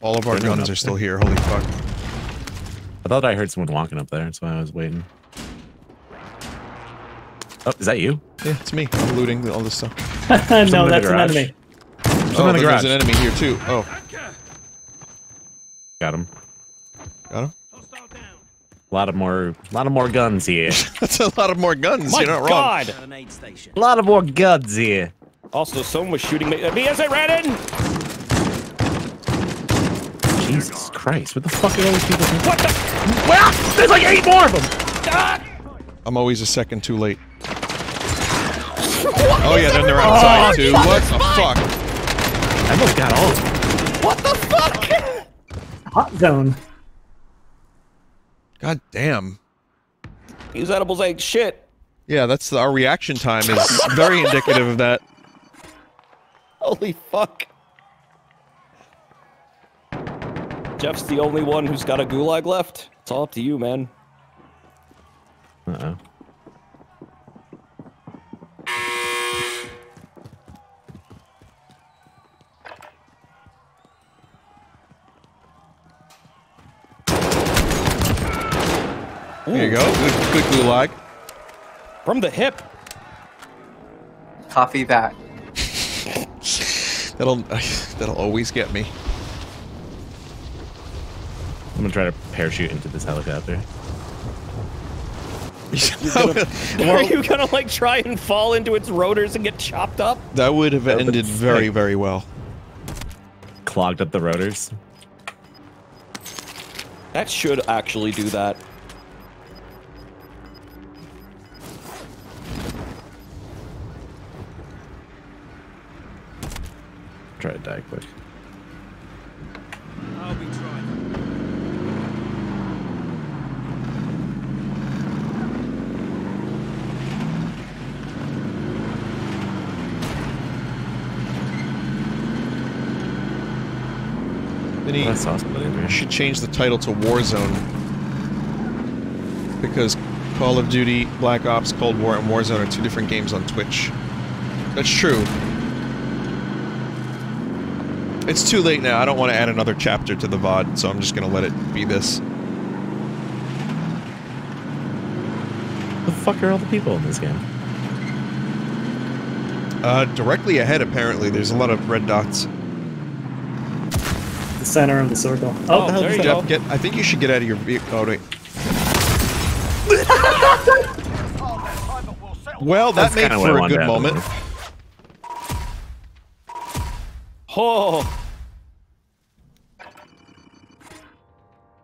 All of our They're guns are still here. Holy fuck. I thought I heard someone walking up there, that's why I was waiting. Oh, is that you? Yeah, it's me. I'm looting all this stuff. no, Someone in that's an garage. enemy. Oh, the there's an enemy here too. Oh, Got him. A lot of more, a lot of more guns here. That's a lot of more guns. My You're not wrong. god! Grenade a lot of more guns here. Also, someone was shooting me, at me as I ran in! Jesus Christ! What the fuck are all these people? Doing? What the? Well, there's like eight more of them. I'm always a second too late. Oh yeah, then they're outside too. What the fuck? I almost got all of them. What the fuck? Hot zone. God damn. These edibles ain't shit. Yeah, that's our reaction time is very indicative of that. Holy fuck. Jeff's the only one who's got a gulag left. It's all up to you, man. Uh-oh. There you go. Good, good gulag. From the hip. Coffee that. That'll that'll always get me. I'm gonna try to parachute into this helicopter. Are you gonna like try and fall into its rotors and get chopped up? That would have That would ended very, very well. Clogged up the rotors. That should actually do that. Try to die quick. I'll be trying. He That's awesome. Should change the title to Warzone. Because Call of Duty, Black Ops, Cold War, and Warzone are two different games on Twitch. That's true. It's too late now. I don't want to add another chapter to the VOD, so I'm just going to let it be this. The fuck are all the people in this game? Uh, directly ahead, apparently, there's a lot of red dots. The center of the circle. Oh, Oh, there you Jeff, go. get. I think you should get out of your vehicle. Oh, wait. Well, that That's made kinda what I for a good moment. happen. Oh,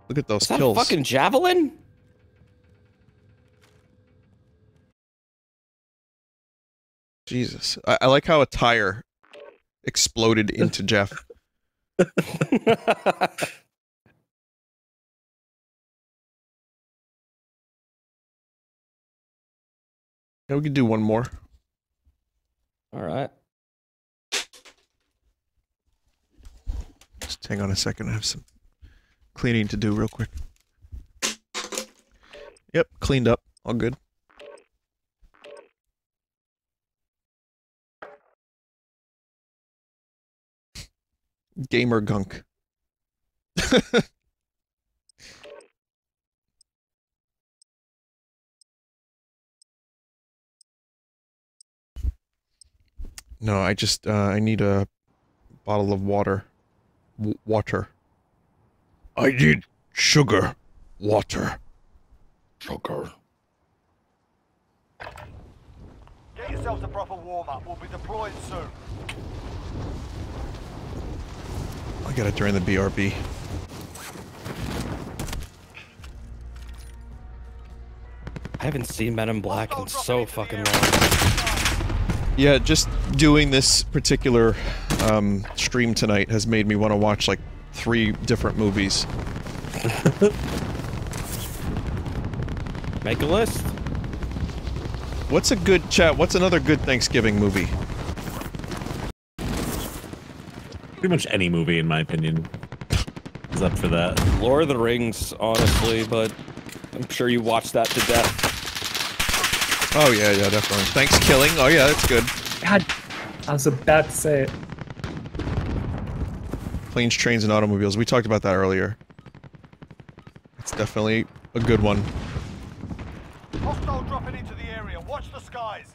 Look at those is that kills. a fucking javelin? Jesus. I, I like how a tire exploded into Jeff. Yeah, we could do one more. All right. Just hang on a second. I have some cleaning to do real quick. Yep, cleaned up. All good. Gamer gunk. no, I just uh, I need a bottle of water. W- water. I need sugar. Water. Sugar. Get yourselves a proper warm-up. We'll be deploying soon. I got it during the BRB. I haven't seen Men in Black in so fucking long. Yeah, just doing this particular um, stream tonight has made me want to watch like three different movies. Make a list. What's a good chat? What's another good Thanksgiving movie? Pretty much any movie, in my opinion, is up for that. Lord of the Rings, honestly, but I'm sure you watched that to death. Oh yeah, yeah, definitely. ThanksKilling. Oh yeah, that's good. God, I was about to say it. Planes, trains, and automobiles. We talked about that earlier. It's definitely a good one. Hostile dropping into the area. Watch the skies.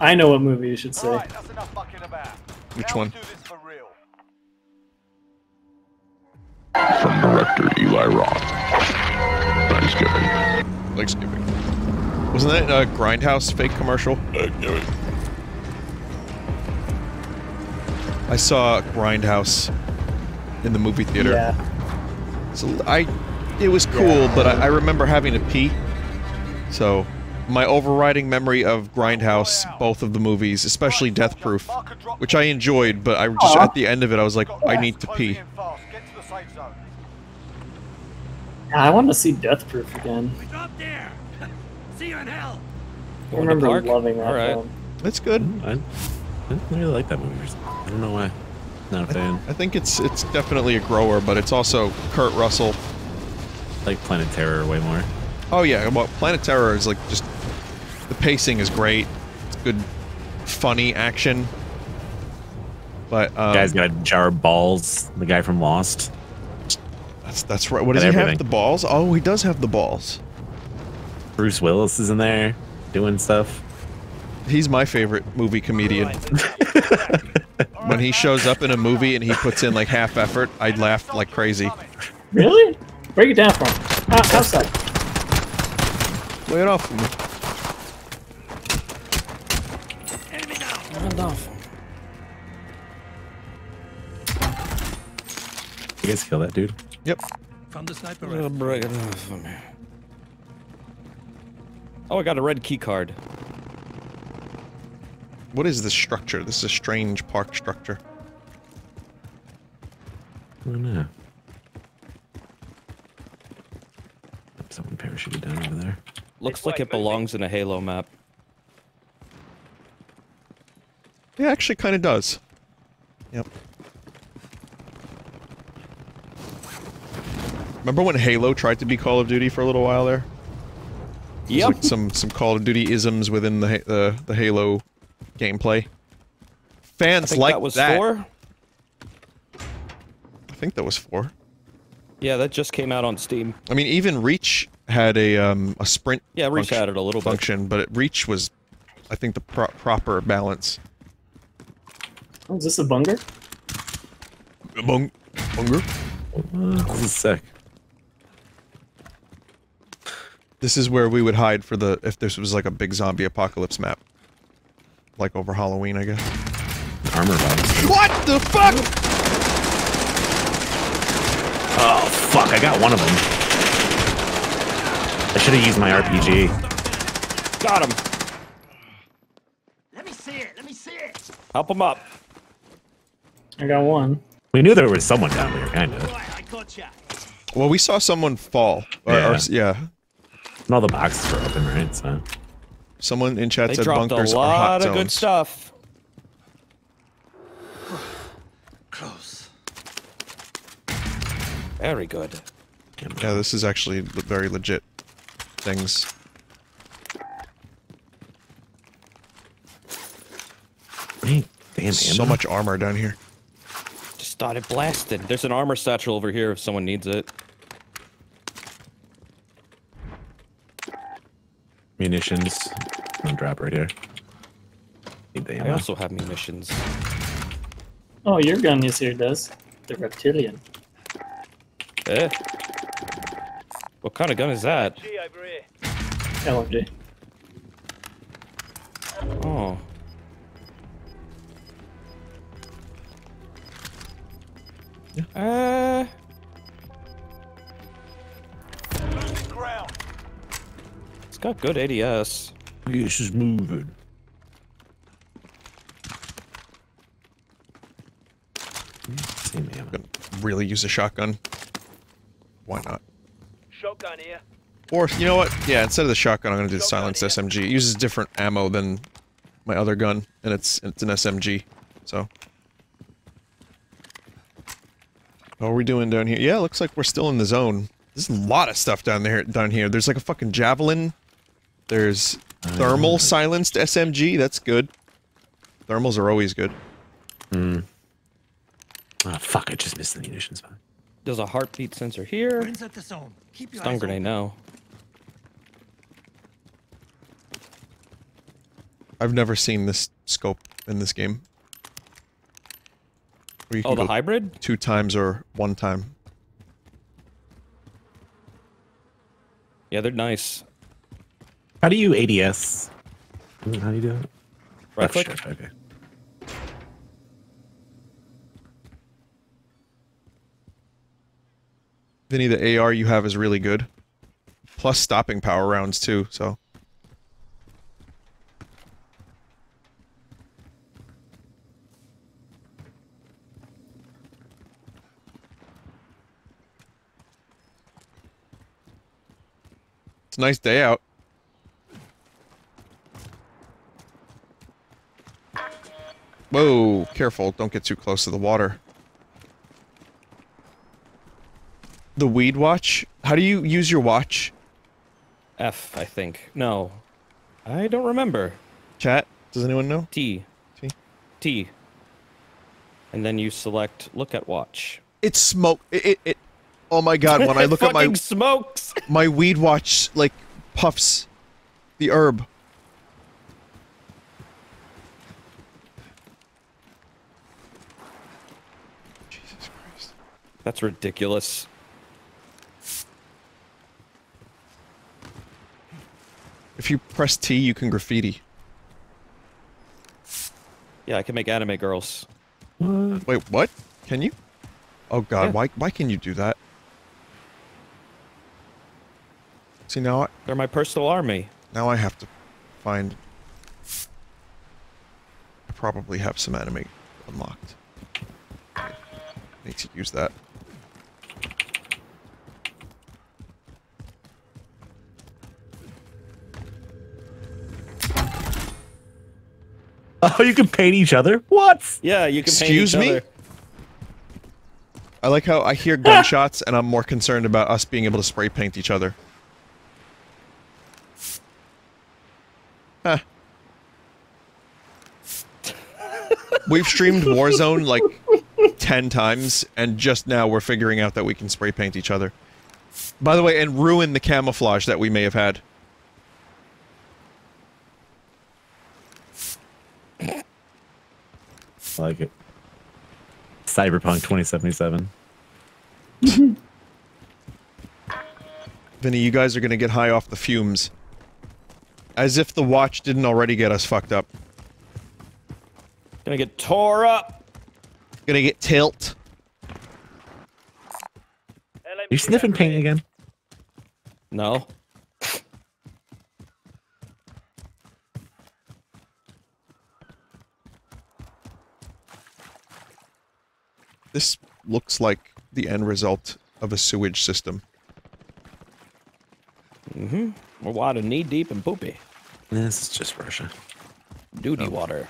I know what movie you should say. Alright, that's enough mucking about. Which now one? Do this for real. From director Eli Roth. Thanksgiving. Thanksgiving. Wasn't that a Grindhouse fake commercial? I saw Grindhouse in the movie theater. Yeah. So I, it was cool, but I, I remember having to pee. So, my overriding memory of Grindhouse, both of the movies, especially Death Proof, which I enjoyed, but I just Aw. at the end of it I was like, I need to pee. in fast. Get to the safe zone. I want to see Death Proof again. We drop there. See you in hell. I remember loving that All right. film. It's good. I, I really like that movie. I don't know why. Not a fan. I think it's it's definitely a grower, but it's also Kurt Russell. I like Planet Terror way more. Oh yeah, well, Planet Terror is like just the pacing is great. It's good, funny action. But um, Guy's got a jar of balls. The guy from Lost. that's that's right. What does he have? The balls? Oh, he does have the balls. Bruce Willis is in there doing stuff. He's my favorite movie comedian. when he shows up in a movie and he puts in like half effort, I'd laugh like crazy. Really? Break it down for him. Ah, outside. Lay it off for me. Hold off. You guys kill that dude. Yep. Found the sniper I'll rifle. break it off for me. Oh, I got a red key card. What is this structure? This is a strange park structure. I don't know. Someone parachuted down over there. Looks like it belongs in a Halo map. It actually kind of does. Yep. Remember when Halo tried to be Call of Duty for a little while there? There's Yep. like some some Call of Duty isms within the Ha- the the Halo gameplay. Fans like that was that. four. I think that was four. Yeah, that just came out on Steam. I mean, even Reach had a um a sprint. Yeah, Reach function- had it a little bit. function, but it, Reach was, I think, the pro proper balance. Oh, is this a bunger? Bung, bunger. Uh, this is sick. This is where we would hide for the if this was like a big zombie apocalypse map, like over Halloween, I guess. Armor box. What the fuck? Oh fuck! I got one of them. I should have used my RPG. Got him. Let me see it. Let me see it. Help him up. I got one. We knew there was someone down there, kind of. Right, I gotcha. Well, we saw someone fall. Or, or- Yeah. yeah. And all the boxes were open, right? So Someone in chat They said dropped bunkers a are hot lot of good stuff. Close. Very good. Yeah, this is actually very legit things. Hey, damn, So ammo. much armor down here. Just started blasted. There's an armor satchel over here if someone needs it. Munitions. One drop right here. Need the I also have munitions. Oh, your gun is here, does. The reptilian. Eh? What kind of gun is that? G over here. LMG. Got good ADS. This is moving. Same ammo. Gonna really use a shotgun. Why not? Shotgun here. Or you know what? Yeah, instead of the shotgun, I'm gonna do the silenced SMG. It uses different ammo than my other gun, and it's it's an SMG. So, What are we doing down here? Yeah, looks like we're still in the zone. There's a lot of stuff down there. Down here, there's like a fucking javelin. There's thermal silenced SMG. That's good. Thermals are always good. Hmm. Oh fuck! I just missed the munitions. Fine. There's a heartbeat sensor here. Friends at the zone. Keep your Stun grenade open. now. I've never seen this scope in this game. Where you Oh, can the go hybrid? Two times or one time. Yeah, they're nice. How do you ADS? Mm, how do you do it? Right Left click. shift, Okay. Vinny, the AR you have is really good. Plus stopping power rounds too, so. It's a nice day out. Whoa, careful, don't get too close to the water. The weed watch? How do you use your watch? F, I think. No. I don't remember. Chat? Does anyone know? T. T. T. And then you select look at watch. It's smoke. It, it, it Oh my god, when I look at my smokes. my weed watch like puffs the herb. That's ridiculous. If you press T, you can graffiti. Yeah, I can make anime girls. Wait, what? Can you? Oh god, Yeah. why why can you do that? See now I, They're my personal army. now I have to find I probably have some anime unlocked. Need to use that. Oh, you can paint each other? What? Yeah, you can paint Excuse each me? other. I like how I hear gunshots and I'm more concerned about us being able to spray paint each other. Huh. We've streamed Warzone like 10 times and just now we're figuring out that we can spray paint each other. By the way, and ruin the camouflage that we may have had. I like it. Cyberpunk 2077. Vinny, you guys are gonna get high off the fumes. As if the watch didn't already get us fucked up. Gonna get tore up. Gonna get tilt. You sniffing paint again? No. This looks like the end result of a sewage system. Mm-hmm. We're water knee deep and poopy. This is just Russia. Duty water.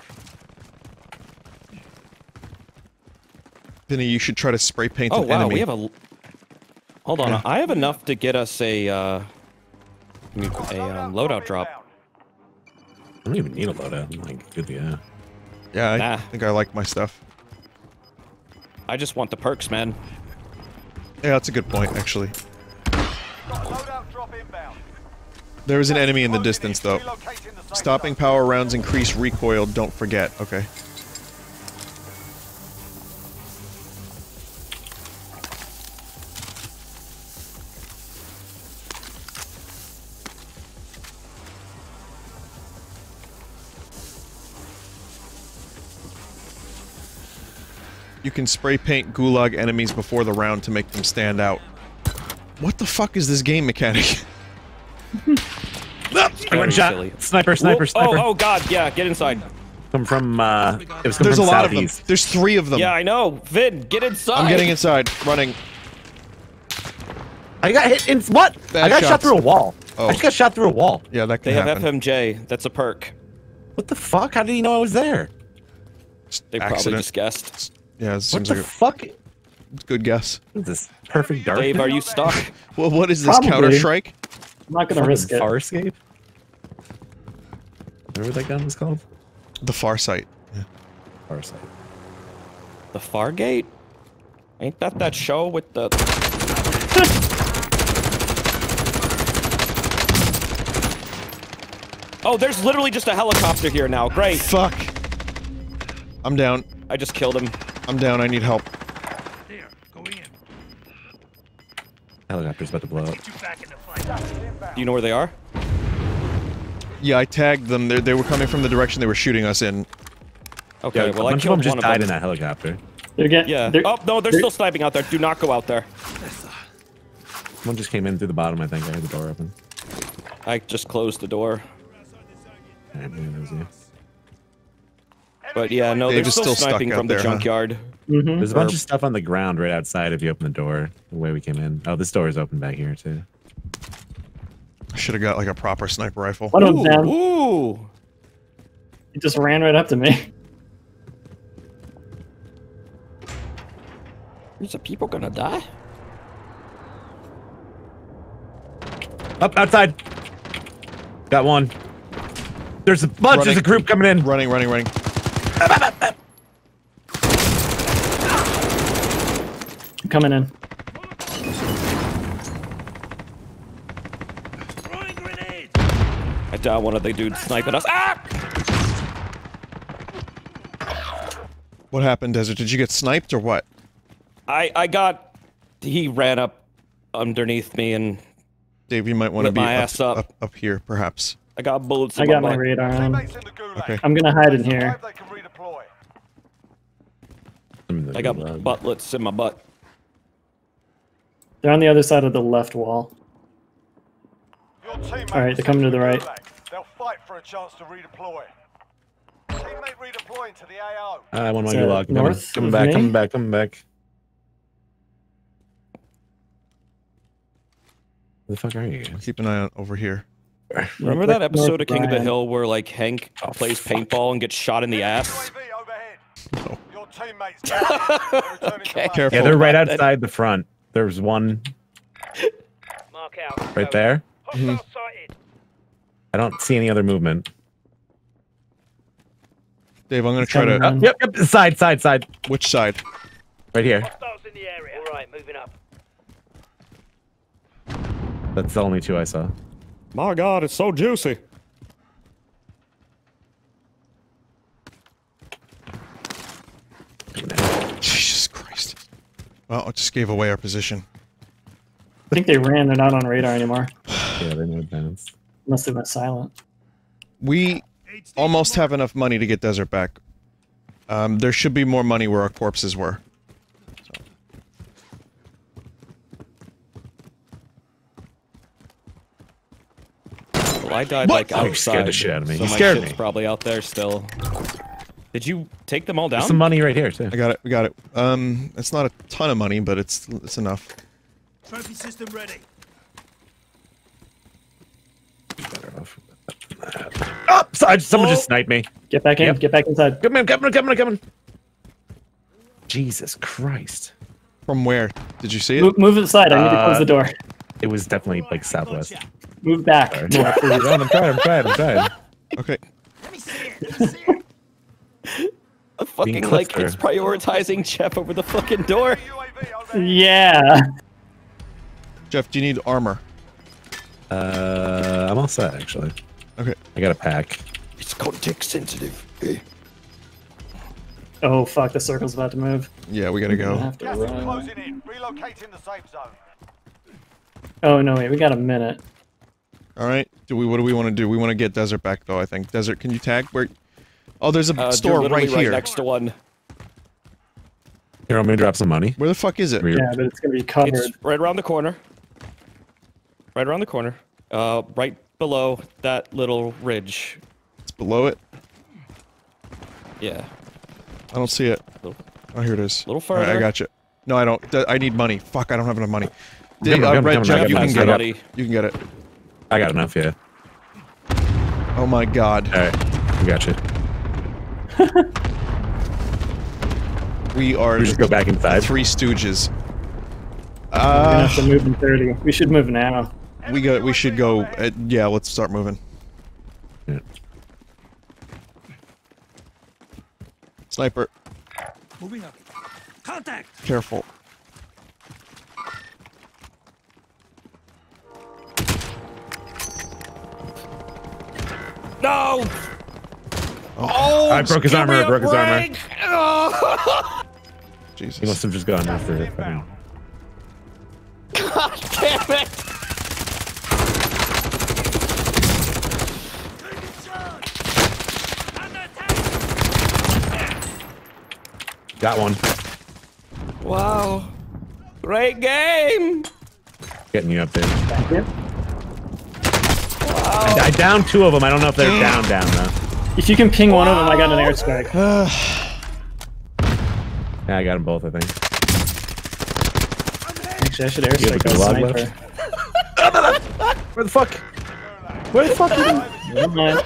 Vinny, you should try to spray paint Oh an wow, enemy. we have a. Hold on, Yeah. I have enough to get us a uh, a um, loadout drop. I don't even need a loadout. I'm like, good to go. yeah, I Nah. think I like my stuff. I just want the perks, man. Yeah, that's a good point, actually. Got a loadout drop inbound. There is an enemy in the distance, though. Relocating the safe Stopping power rounds increase recoil, don't forget. Okay. Can spray paint gulag enemies before the round to make them stand out. What the fuck is this game mechanic? One Very shot. silly. Sniper, sniper, Whoa- sniper. Oh, oh god, yeah, get inside. Come from, uh, it was coming There's a from lot of them. There's three of them. Yeah, I know. Vin, get inside. I'm getting inside, running. I got hit in, what? Bad I got shot through a wall. Oh. I just got shot through a wall. Yeah, that They can have. FMJ. That's a perk. What the fuck? How did he know I was there? They probably just guessed. Yeah, it What seems the like fuck? a good guess. What is this perfect dark? Dave, are you stuck? Well, what is this Probably. Counter Strike? I'm not gonna risk it. Far Farscape? Remember what that gun was called? The Far Sight. Yeah. Farsight. The Fargate? Ain't that that mm. show with the? oh, there's literally just a helicopter here now. Great. Fuck. I'm down. I just killed him. I'm down. I need help. There, go in. Helicopter's about to blow up. You back in the fight. Do you know where they are? Yeah, I tagged them. They they were coming from the direction they were shooting us in. Okay, Yeah, well a I bunch of killed them just one died of in that helicopter. They're getting. Yeah. They're, Oh no, they're they're- still sniping out there. Do not go out there. One just came in through the bottom, I think. I had the door open. I just closed the door. Alright, maybe that was you. But yeah, no, they're, they're still, still sniping from there, the junkyard. Mm-hmm. There's a bunch of stuff on the ground right outside if you open the door, the way we came in. Oh, this door is open back here, too. I should have got like a proper sniper rifle. One ooh, of them. Ooh. It just ran right up to me. Is the people gonna die? Up outside. Got one. There's a bunch. Running. There's a group coming in. Running, running, running. Coming in. I down one of the dudes sniping us. Ah! What happened, Desert? Did you get sniped or what? I I got. He ran up underneath me and Dave, you might want to be my up, ass up. up up here, perhaps. I got bullets. In I got my butt. radar on. Teammates in the gulag. Okay. I'm gonna hide in here. They. I got buttlets in my butt. They're on the other side of the left wall. All right, they're coming to the right. They'll fight for a chance to redeploy. Teammate redeploying to the AO. I want my Is that gulag. Coming, north coming back. me? Coming back. Coming back. Where the fuck are you? guys? Keep an eye on over here. Remember that episode North of King of the Hill where like Hank oh, plays paintball and gets shot in the ass? UAV overhead. No. Your teammates down. To Okay. Careful. Yeah, they're right outside the front. There's one Mark out. right there. Hostile mm-hmm. sighted. I don't see any other movement. Dave, I'm gonna try to. in. Yep, yep. Side, side, side. Which side? Right here. Hostiles in the area. All right, moving up. That's the only two I saw. My God, it's so juicy. Jesus Christ. Well, it just gave away our position. I think they ran. They're not on radar anymore. Yeah, they know advance. Unless they went silent. We almost have enough money to get Desert back. Um, there should be more money where our corpses were. Well, I died What? like Oh, you outside. scared the shit out of me. So You my scared shit's me. probably out there still. Did you take them all down? There's some money right here too. I got it. We got it. Um, it's not a ton of money, but it's it's enough. Trophy system ready. Better off. Oh, side, someone just sniped me. Get back in. Yep. Get back inside. Come on, come on, come on, come on. Jesus Christ. From where? Did you see it? Move, move to the side. I need to close Uh, the door. It was definitely like southwest. Move back. Sorry. I'm trying, I'm trying, I'm trying. Okay. Let me see it. Let me see it. I fucking like it's prioritizing Jeff over the fucking door. Yeah. Jeff, do you need armor? Uh, I'm all set actually. Okay. I got a pack. It's context sensitive. Oh fuck! The circle's about to move. Yeah, we gotta go. have to Gas run. closing in. Relocating the safe zone. Oh no! Wait, we got a minute. All right. Do we? What do we want to do? We want to get Desert back, though. I think Desert. Can you tag where? Oh, there's a Uh, store they're right here. next to one. Here, I'm gonna drop some money. Where the fuck is it? Yeah, but it's gonna be covered. It's right around the corner. Right around the corner. Uh, right below that little ridge. It's below it. Yeah. I don't see it. Oh, here it is. A Little All right, I got you. No, I don't. D- I need money. Fuck, I don't have enough money. D- Come on, uh, Red come Jeff, I you got can get it. You can get it. I got enough, yeah. Oh my god. All right, I got you. We are We just go back inside. three stooges. We're have to Uh, move in thirty. We should move now. we go. We should go. Uh, yeah, let's start moving. Yeah. Sniper, Moving up. Contact. careful. No! Oh, I broke his armor. I broke his armor. Jesus. He must have just gone after it. fucking- God damn it! Got one. Wow. Great game! Getting you up there. Thank you. I, I downed two of them. I don't know if they're down, down though. If you can ping one of them, I got an airstrike. Yeah, I got them both. I think. Actually, I should You have a airstrike that gulag sniper. Where the fuck? Where the fuck? Is he? Never mind.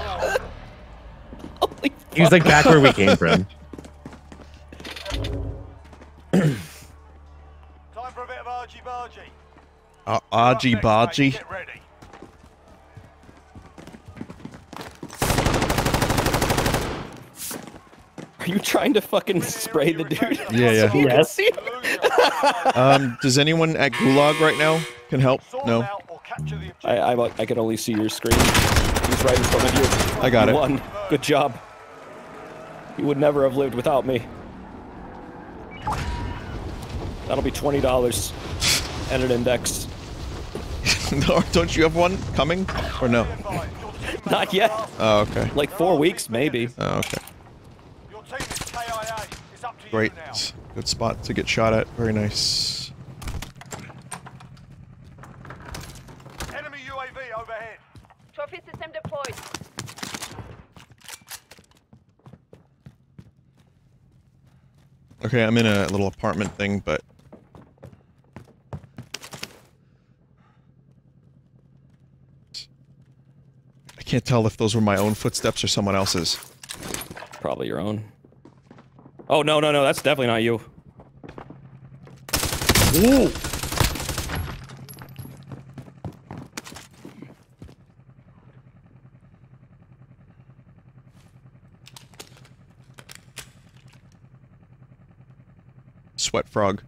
Holy He was like back where we came from. RG. Uh, Argy bargy. Get ready. Are you trying to fucking spray the dude? Yeah, yeah. You can Yes. Um, does anyone at Gulag right now can help? No. them out or capture the objective. I, I I can only see your screen. He's right in front of you. I got You it. Won. Good job. You would never have lived without me. That'll be twenty dollars and an index. No, Don't you have one coming? Or no? Not yet. Oh, okay. Like four weeks, maybe. Oh, okay. Your team is KIA. It's up to Great. Good spot to get shot at. Very nice. Enemy UAV overhead. Trophy system deployed. Okay, I'm in a little apartment thing, but... I can't tell if those were my own footsteps or someone else's. Probably your own. Oh no no no! That's definitely not you. Ooh. Sweat frog.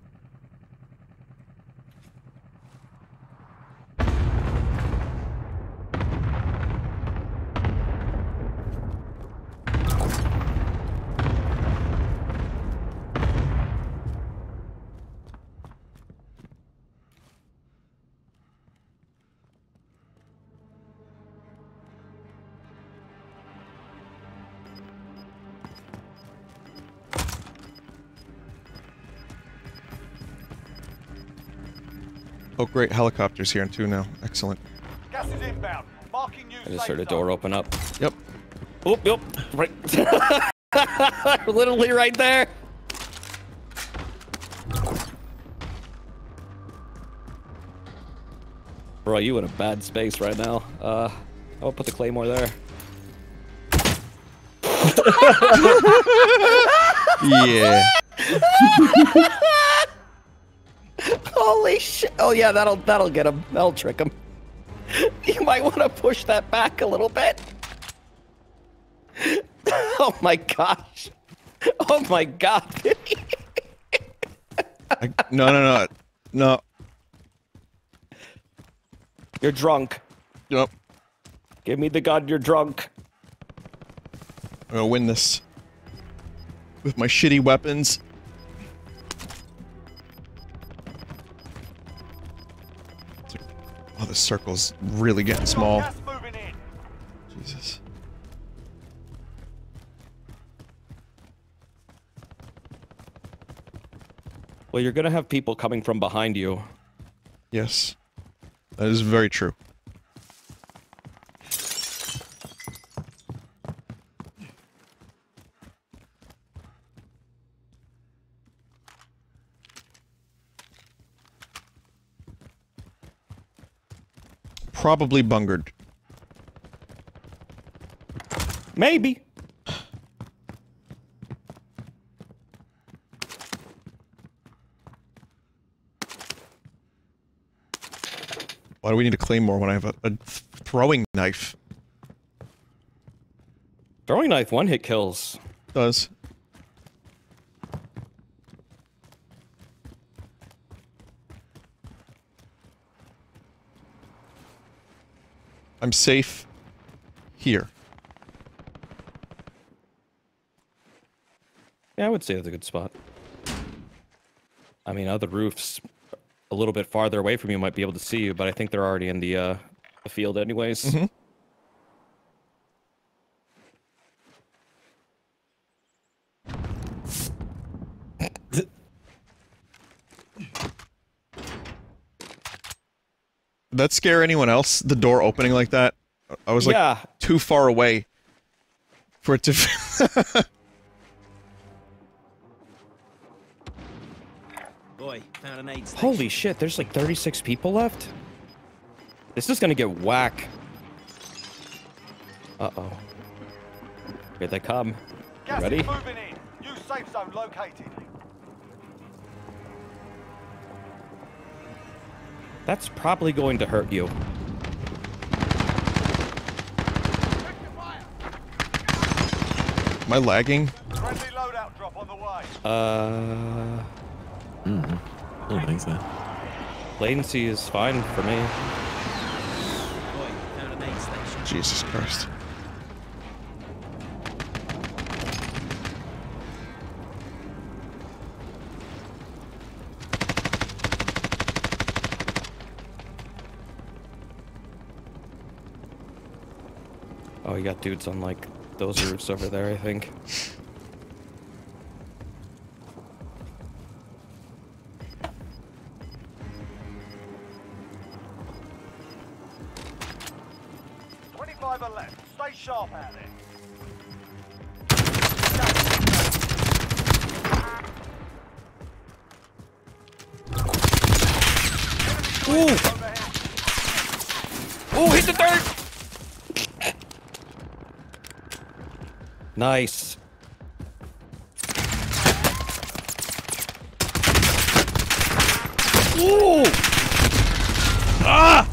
Great, helicopters here too now. Excellent. Gas is inbound. Marking new I just heard a door open up. Yep. Oop, yep. Right. Literally right there. Bro, you in a bad space right now. Uh, I'll put the claymore there. Yeah. Holy shit! Oh yeah, that'll that'll get him. That'll trick him. You might want to push that back a little bit. Oh my gosh! Oh my god! I, no, no, no. No. You're drunk. Nope. Give me the gun. You're drunk. I'm gonna win this. With my shitty weapons. The circle's really getting small. Gas moving in. Jesus. Well, you're gonna have people coming from behind you. Yes. That is very true. Probably bungered. Maybe. Why do we need a claymore when I have a, a throwing knife? Throwing knife one hit kills. Does. I'm safe here. Yeah, I would say that's a good spot. I mean, other roofs a little bit farther away from you might be able to see you, but I think they're already in the uh, the field anyways. Mhm. Did that scare anyone else? The door opening like that? I was like Yeah. too far away for it to. Boy, found an aid station. Holy shit, there's like 36 people left? This is gonna get whack. Uh-oh. Here they come. Gas Ready? is moving in. New safe zone located. That's probably going to hurt you. Am I lagging? Friendly loadout drop on the way. Uh, Mm, I don't think so. latency is fine for me. Jesus Christ. Got dudes on like those roofs over there, I think. Nice. Ooh! Ah!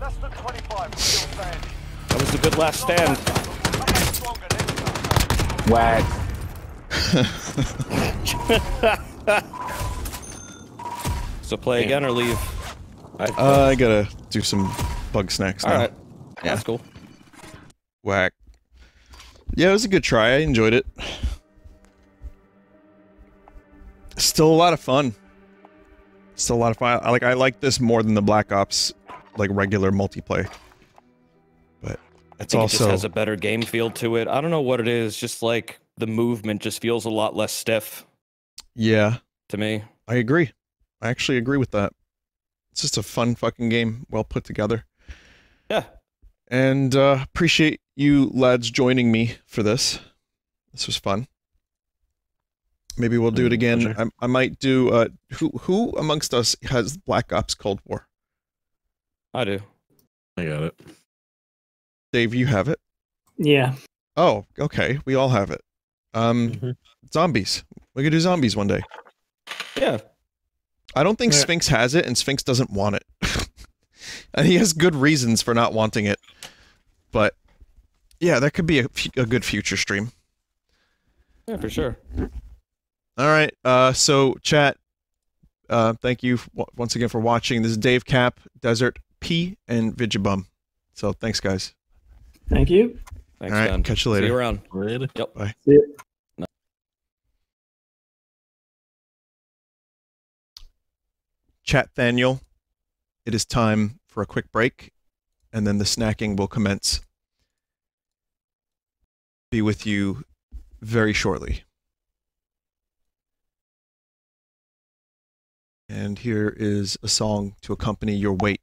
Less than 25 still. That was a good last stand. Whack. So play again or leave? Uh, I gotta do some bug snacks now. All right. That's cool. Whack. Yeah, it was a good try. I enjoyed it. Still a lot of fun. Still a lot of fun. I like I like this more than the Black Ops like regular multiplayer. But I it's think it just has a better game feel to it. I don't know what it is. Just like the movement just feels a lot less stiff yeah, to me. I agree. I actually agree with that. It's just a fun fucking game, well put together. Yeah. And uh appreciate you lads joining me for this. This was fun. Maybe we'll do it Mm, again. pleasure. I, I might do uh who who amongst us has Black Ops Cold War? I do. I got it. Dave, you have it. Yeah. Oh, okay. We all have it. Um Mm-hmm. zombies. We could do zombies one day. Yeah. I don't think Yeah. Sphinx has it and Sphinx doesn't want it. and he has good reasons for not wanting it. But yeah, that could be a, a good future stream. Yeah, for sure. All right. Uh, so chat. Uh, thank you w- once again for watching. This is Dave Cap, Desert P, and Vigibum. So thanks, guys. Thank you. Thanks, All right, man. catch you later. See you around. Later. Yep. Bye. See ya. Chat Thaniel. It is time for a quick break, and then the snacking will commence. Be with you very shortly. And here is a song to accompany your wait.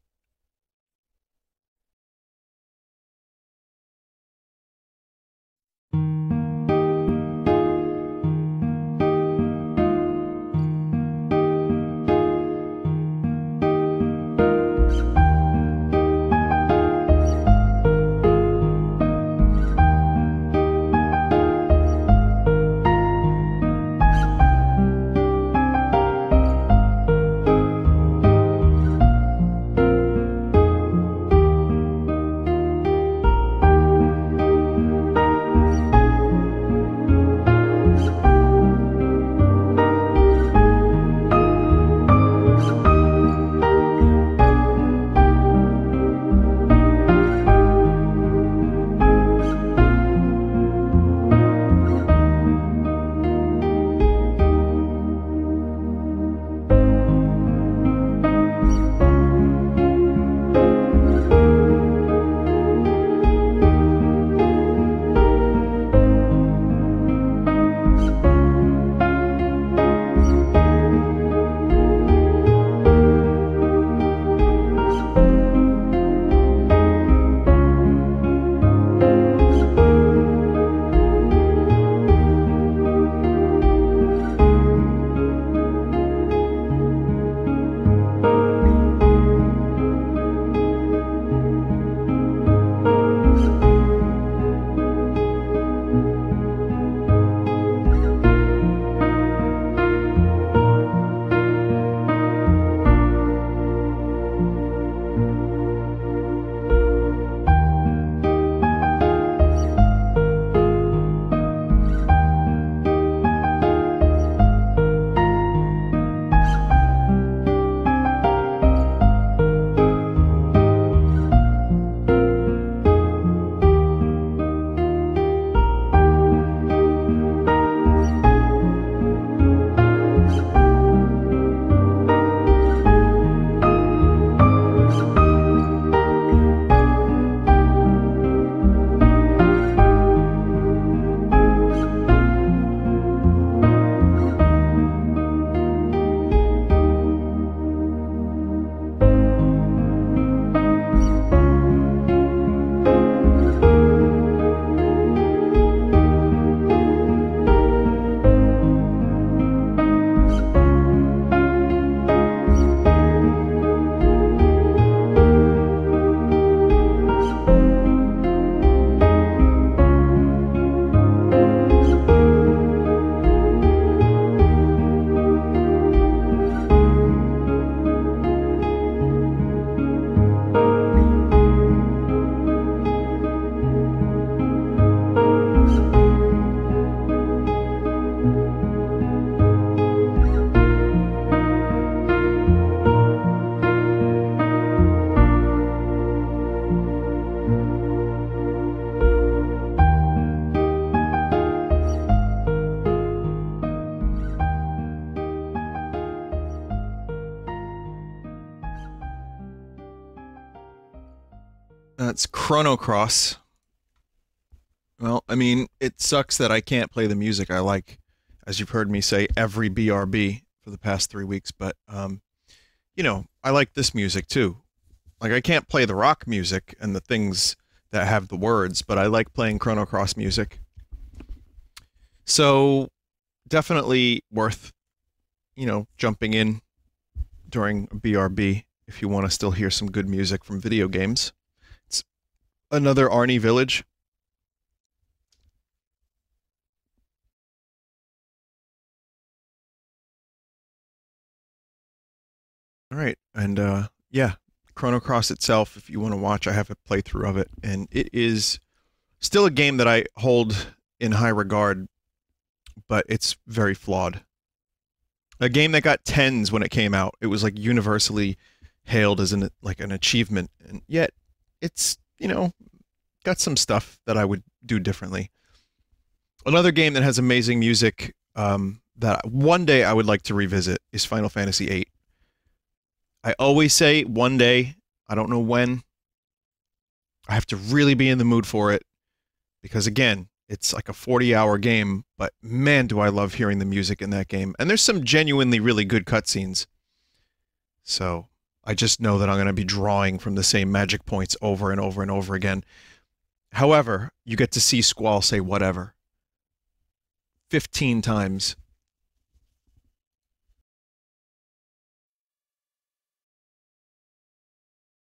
Chrono Cross. Well, I mean, it sucks that I can't play the music I like, as you've heard me say every BRB for the past three weeks. But, um, you know, I like this music too. Like, I can't play the rock music and the things that have the words, but I like playing Chrono Cross music. So, definitely worth, you know, jumping in during BRB if you want to still hear some good music from video games. Another Arni Village. All right, and uh, yeah, Chrono Cross itself, if you want to watch, I have a playthrough of it, and it is still a game that I hold in high regard, but it's very flawed. A game that got tens when it came out. It was like universally hailed as an like an achievement, and yet it's you know got some stuff that I would do differently. Another game that has amazing music um, that one day I would like to revisit is Final Fantasy VIII. I always say one day, I don't know when. I have to really be in the mood for it because again, it's like a 40 hour game, but man, do I love hearing the music in that game. And there's some genuinely really good cutscenes. So I just know that I'm going to be drawing from the same magic points over and over and over again. However, you get to see Squall say whatever 15 times